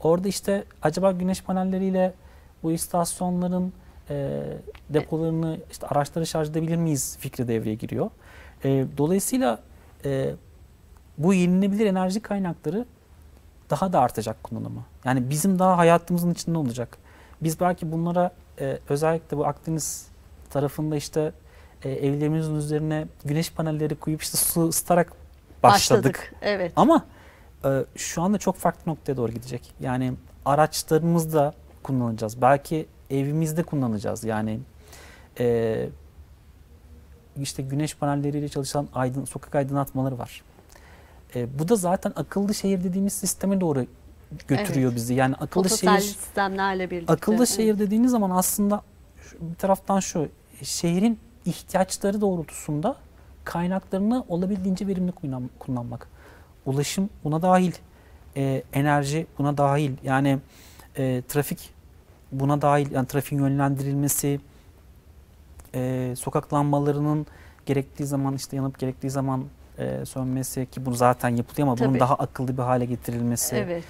Orada işte acaba güneş panelleriyle bu istasyonların e, depolarını, işte araçları şarj edebilir miyiz fikri devreye giriyor. E, dolayısıyla e, bu yenilenebilir enerji kaynakları daha da artacak kullanımı. Yani bizim daha hayatımızın içinde olacak. Biz belki bunlara e, özellikle bu Akdeniz tarafında işte e, evlerimizin üzerine güneş panelleri koyup işte su ısıtarak başladık. Evet. Ama e, şu anda çok farklı noktaya doğru gidecek. Yani araçlarımızda kullanacağız. Belki evimizde kullanacağız. Yani e, işte güneş panelleriyle çalışan aydın, sokak aydınlatmaları var. E, bu da zaten akıllı şehir dediğimiz sisteme doğru götürüyor bizi. Yani akıllı Fotosel şehir sistemlerle birlikte. akıllı Evet. şehir dediğiniz zaman aslında bir taraftan şu şehrin ihtiyaçları doğrultusunda kaynaklarını olabildiğince verimli kullan- kullanmak. Ulaşım buna dahil, e, enerji buna dahil. Yani e, trafik buna dahil. Yani trafiğin yönlendirilmesi, e, sokak lambalarının gerektiği zaman işte yanıp gerektiği zaman e, sönmesi ki bu zaten yapılıyor ama bunun Tabii. daha akıllı bir hale getirilmesi. Evet.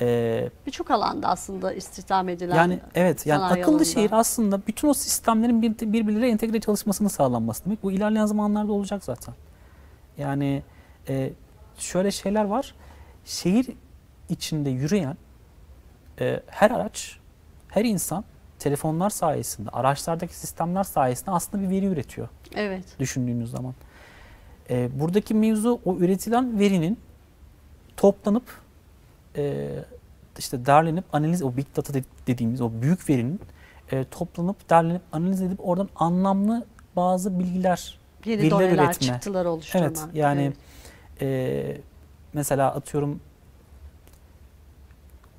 E, Birçok alanda aslında istihdam edilen. yani evet yani akıllı alanında. şehir aslında bütün o sistemlerin bir, birbirleriyle entegre çalışmasını sağlanması demek. Bu ilerleyen zamanlarda olacak zaten. Yani e, şöyle şeyler var. Şehir içinde yürüyen e, her araç, her insan telefonlar sayesinde, araçlardaki sistemler sayesinde aslında bir veri üretiyor Evet. düşündüğünüz zaman. E, buradaki mevzu o üretilen verinin toplanıp e, işte derlenip analiz o big data de- dediğimiz o büyük verinin e, toplanıp derlenip analiz edip oradan anlamlı bazı bilgiler Yeni doneler, üretme. çıktılar oluşturma. Evet yani Evet. e, mesela atıyorum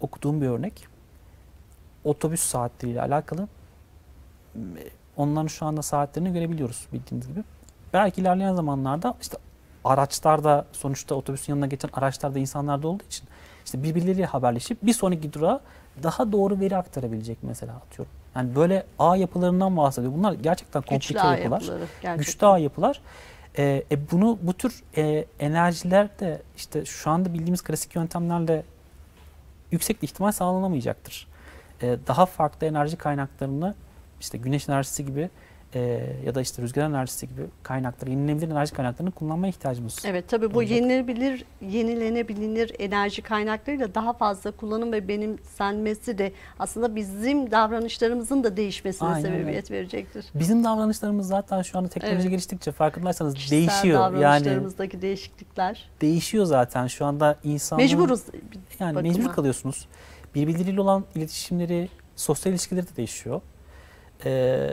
okuduğum bir örnek otobüs saatleriyle alakalı onların şu anda saatlerini görebiliyoruz bildiğiniz gibi. Belki ilerleyen zamanlarda işte araçlarda sonuçta otobüsün yanına geçen araçlarda insanlar da olduğu için işte birbirleriyle haberleşip bir sonraki durağa daha doğru veri aktarabilecek mesela atıyorum. Yani böyle ağ yapılarından bahsediyor. Bunlar gerçekten Güçlü komplike ağ yapılar yapıları gerçekten. güçlü ağ yapılar. Ee, e, bunu bu tür e, enerjiler de işte şu anda bildiğimiz klasik yöntemlerle yüksek bir ihtimal sağlanamayacaktır. Ee, daha farklı enerji kaynaklarını işte güneş enerjisi gibi e, ya da işte rüzgar enerjisi gibi kaynakları, yenilenebilir enerji kaynaklarını kullanmaya ihtiyacımız. Evet tabii bu olacak. yenilebilir, yenilenebilir enerji kaynaklarıyla daha fazla kullanım ve benimsenmesi de aslında bizim davranışlarımızın da değişmesine Aynen sebebiyet verecektir. Bizim davranışlarımız zaten şu anda teknoloji Evet. geliştikçe farkındaysanız Kişisel değişiyor. Yani davranışlarımızdaki değişiklikler. değişiyor zaten şu anda insanın Mecburuz. Yani bakıma. mecbur kalıyorsunuz. Birbirleriyle olan iletişimleri, sosyal ilişkileri de değişiyor. Ee,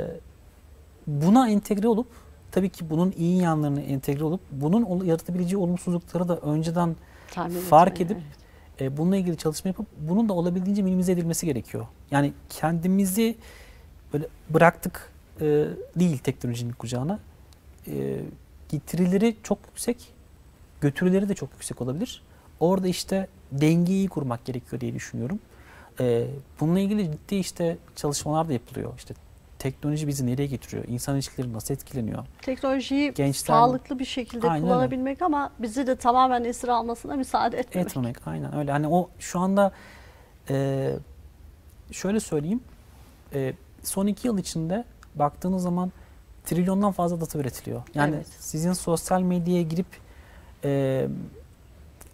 buna entegre olup, tabii ki bunun iyi yanlarını entegre olup, bunun yaratabileceği olumsuzlukları da önceden tahmin fark etmeye, edip e, bununla ilgili çalışma yapıp bunun da olabildiğince minimize edilmesi gerekiyor. Yani kendimizi böyle bıraktık e, değil teknolojinin kucağına. E, getirileri çok yüksek, götürüleri de çok yüksek olabilir. Orada işte dengeyi kurmak gerekiyor diye düşünüyorum. E, bununla ilgili ciddi işte çalışmalar da yapılıyor. İşte teknoloji bizi nereye getiriyor? İnsan ilişkileri nasıl etkileniyor? teknolojiyi Gençler- sağlıklı bir şekilde Aynen öyle. kullanabilmek ama bizi de tamamen esir almasına müsaade etmemek. Etmemek aynen öyle. Hani o şu anda e, şöyle söyleyeyim. E, son iki yıl içinde baktığınız zaman trilyondan fazla data üretiliyor. Yani Evet. sizin sosyal medyaya girip e,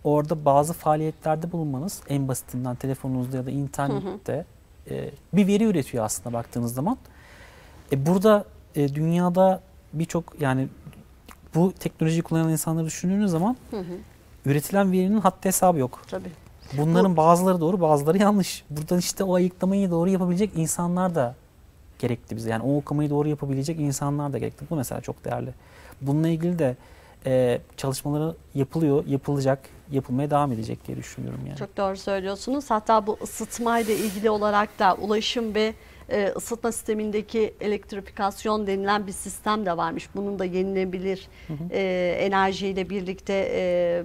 orada bazı faaliyetlerde bulunmanız en basitinden telefonunuzda ya da internette e, bir veri üretiyor aslında baktığınız zaman. E, burada e, dünyada birçok yani bu teknolojiyi kullanan insanları düşündüğünüz zaman Hı hı. üretilen verinin haddi hesabı yok. Tabii. Bunların bazıları doğru bazıları yanlış. Buradan işte o ayıklamayı doğru yapabilecek insanlar da gerekli bize. Yani o okumayı doğru yapabilecek insanlar da gerekli. Bu mesela çok değerli. Bununla ilgili de e, çalışmaları yapılıyor, yapılacak, yapılmaya devam edecek diye düşünüyorum yani. Çok doğru söylüyorsunuz. Hatta bu ısıtmayla ilgili olarak da ulaşım ve e, ısıtma sistemindeki elektrifikasyon denilen bir sistem de varmış. Bunun da yenilebilir e, enerjiyle birlikte e,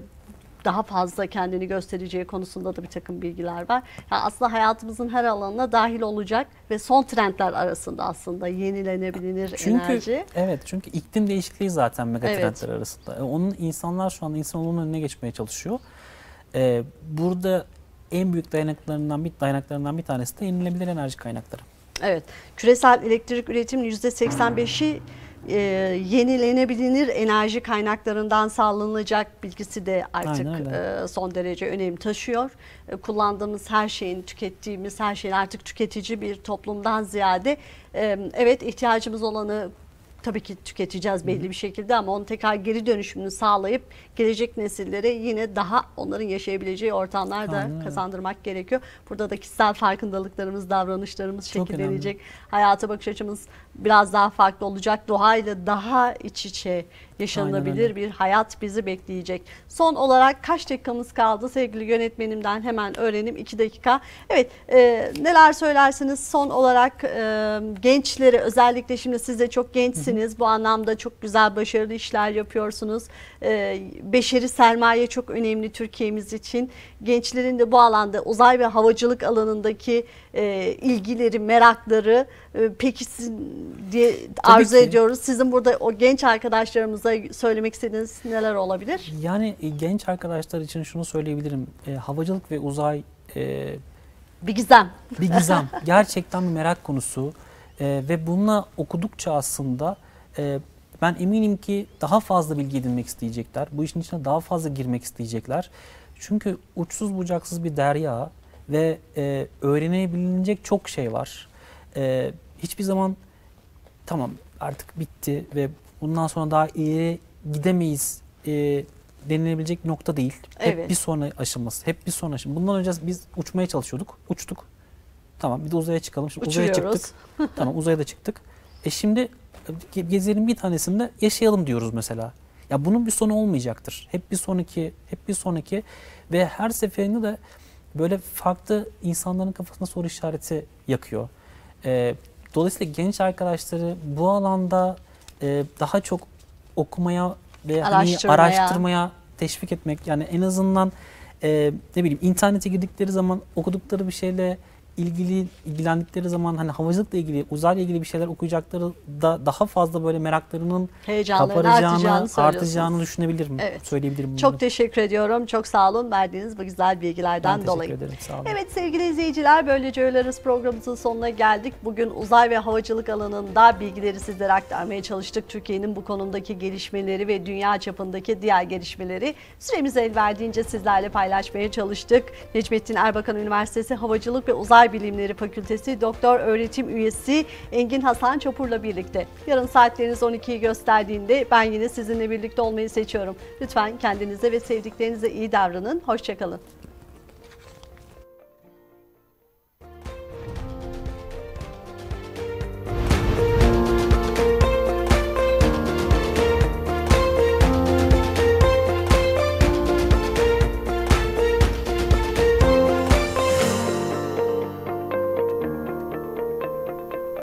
daha fazla kendini göstereceği konusunda da bir takım bilgiler var. Yani aslında hayatımızın her alanına dahil olacak ve son trendler arasında aslında yenilenebilir Çünkü enerji. evet çünkü iklim değişikliği zaten megatrendler Evet. arasında. E, Onun insanlar şu anda insanoğlunun önüne geçmeye çalışıyor. E, burada en büyük dayanaklarından bir dayanaklarından bir tanesi de yenilenebilir enerji kaynakları. Evet, küresel elektrik üretiminin %85'i e, yenilenebilir enerji kaynaklarından sağlanacak bilgisi de artık Aynen e, son derece önem taşıyor. E, kullandığımız her şeyin, tükettiğimiz her şeyin artık tüketici bir toplumdan ziyade e, evet ihtiyacımız olanı tabii ki tüketeceğiz belli bir şekilde ama onun tekrar geri dönüşümünü sağlayıp gelecek nesillere yine daha onların yaşayabileceği ortamlar da Aynen kazandırmak gerekiyor. Burada da kişisel farkındalıklarımız, davranışlarımız Çok şekillenecek. Hayata bakış açımız biraz daha farklı olacak. Doğayla daha iç içe yaşanabilir bir hayat bizi bekleyecek. Son olarak kaç dakikamız kaldı sevgili yönetmenimden hemen öğrenim 2 dakika. Evet e, neler söylersiniz son olarak e, gençlere özellikle şimdi siz de çok gençsiniz. Bu anlamda çok güzel başarılı işler yapıyorsunuz. E, beşeri sermaye çok önemli Türkiye'miz için. Gençlerin de bu alanda uzay ve havacılık alanındaki e, ilgileri, merakları e, pekişsin diye arzu ki. ediyoruz. Sizin burada o genç arkadaşlarımıza söylemek istediğiniz neler olabilir? Yani e, genç arkadaşlar için şunu söyleyebilirim. E, havacılık ve uzay e, Bir gizem. bir gizem. Gerçekten bir merak konusu. E, ve bununla okudukça aslında e, ben eminim ki daha fazla bilgi edinmek isteyecekler. Bu işin içine daha fazla girmek isteyecekler. Çünkü uçsuz bucaksız bir derya ve e, öğrenebilecek çok şey var. E, hiçbir zaman tamam artık bitti ve bundan sonra daha ileri gidemeyiz e, denilebilecek nokta değil. Hep Evet. bir sonra aşaması, hep bir sonra aşaması. Bundan önce biz uçmaya çalışıyorduk, uçtuk. Tamam bir de uzaya çıkalım. Şimdi uzaya Uçuyoruz. çıktık. tamam uzaya da çıktık. E şimdi e, gezerin bir tanesinde yaşayalım diyoruz mesela. Ya bunun bir sonu olmayacaktır. Hep bir sonraki, hep bir sonraki ve her seferinde de böyle farklı insanların kafasına soru işareti yakıyor. E, dolayısıyla genç arkadaşları bu alanda e, daha çok okumaya ve hani Araştırmaya. araştırmaya teşvik etmek yani en azından e, ne bileyim internete girdikleri zaman okudukları bir şeyle ilgili ilgilendikleri zaman hani havacılıkla ilgili uzayla ilgili bir şeyler okuyacakları da daha fazla böyle meraklarının kaparacağını, artacağını artacağını düşünebilirim. Evet. Söyleyebilirim bunu. Çok teşekkür ediyorum. Çok sağ olun verdiğiniz bu güzel bilgilerden ben dolayı. teşekkür ederim. Sağ olun. Evet sevgili izleyiciler böylece öğle arası programımızın sonuna geldik. Bugün uzay ve havacılık alanında bilgileri sizlere aktarmaya çalıştık. Türkiye'nin bu konumdaki gelişmeleri ve dünya çapındaki diğer gelişmeleri süremiz el verdiğince sizlerle paylaşmaya çalıştık. Necmettin Erbakan Üniversitesi Havacılık ve Uzay Bilimleri Fakültesi Doktor Öğretim Üyesi Engin Hasan Çopur'la birlikte. Yarın saatleriniz 12'yi gösterdiğinde ben yine sizinle birlikte olmayı seçiyorum. Lütfen kendinize ve sevdiklerinize iyi davranın. Hoşçakalın.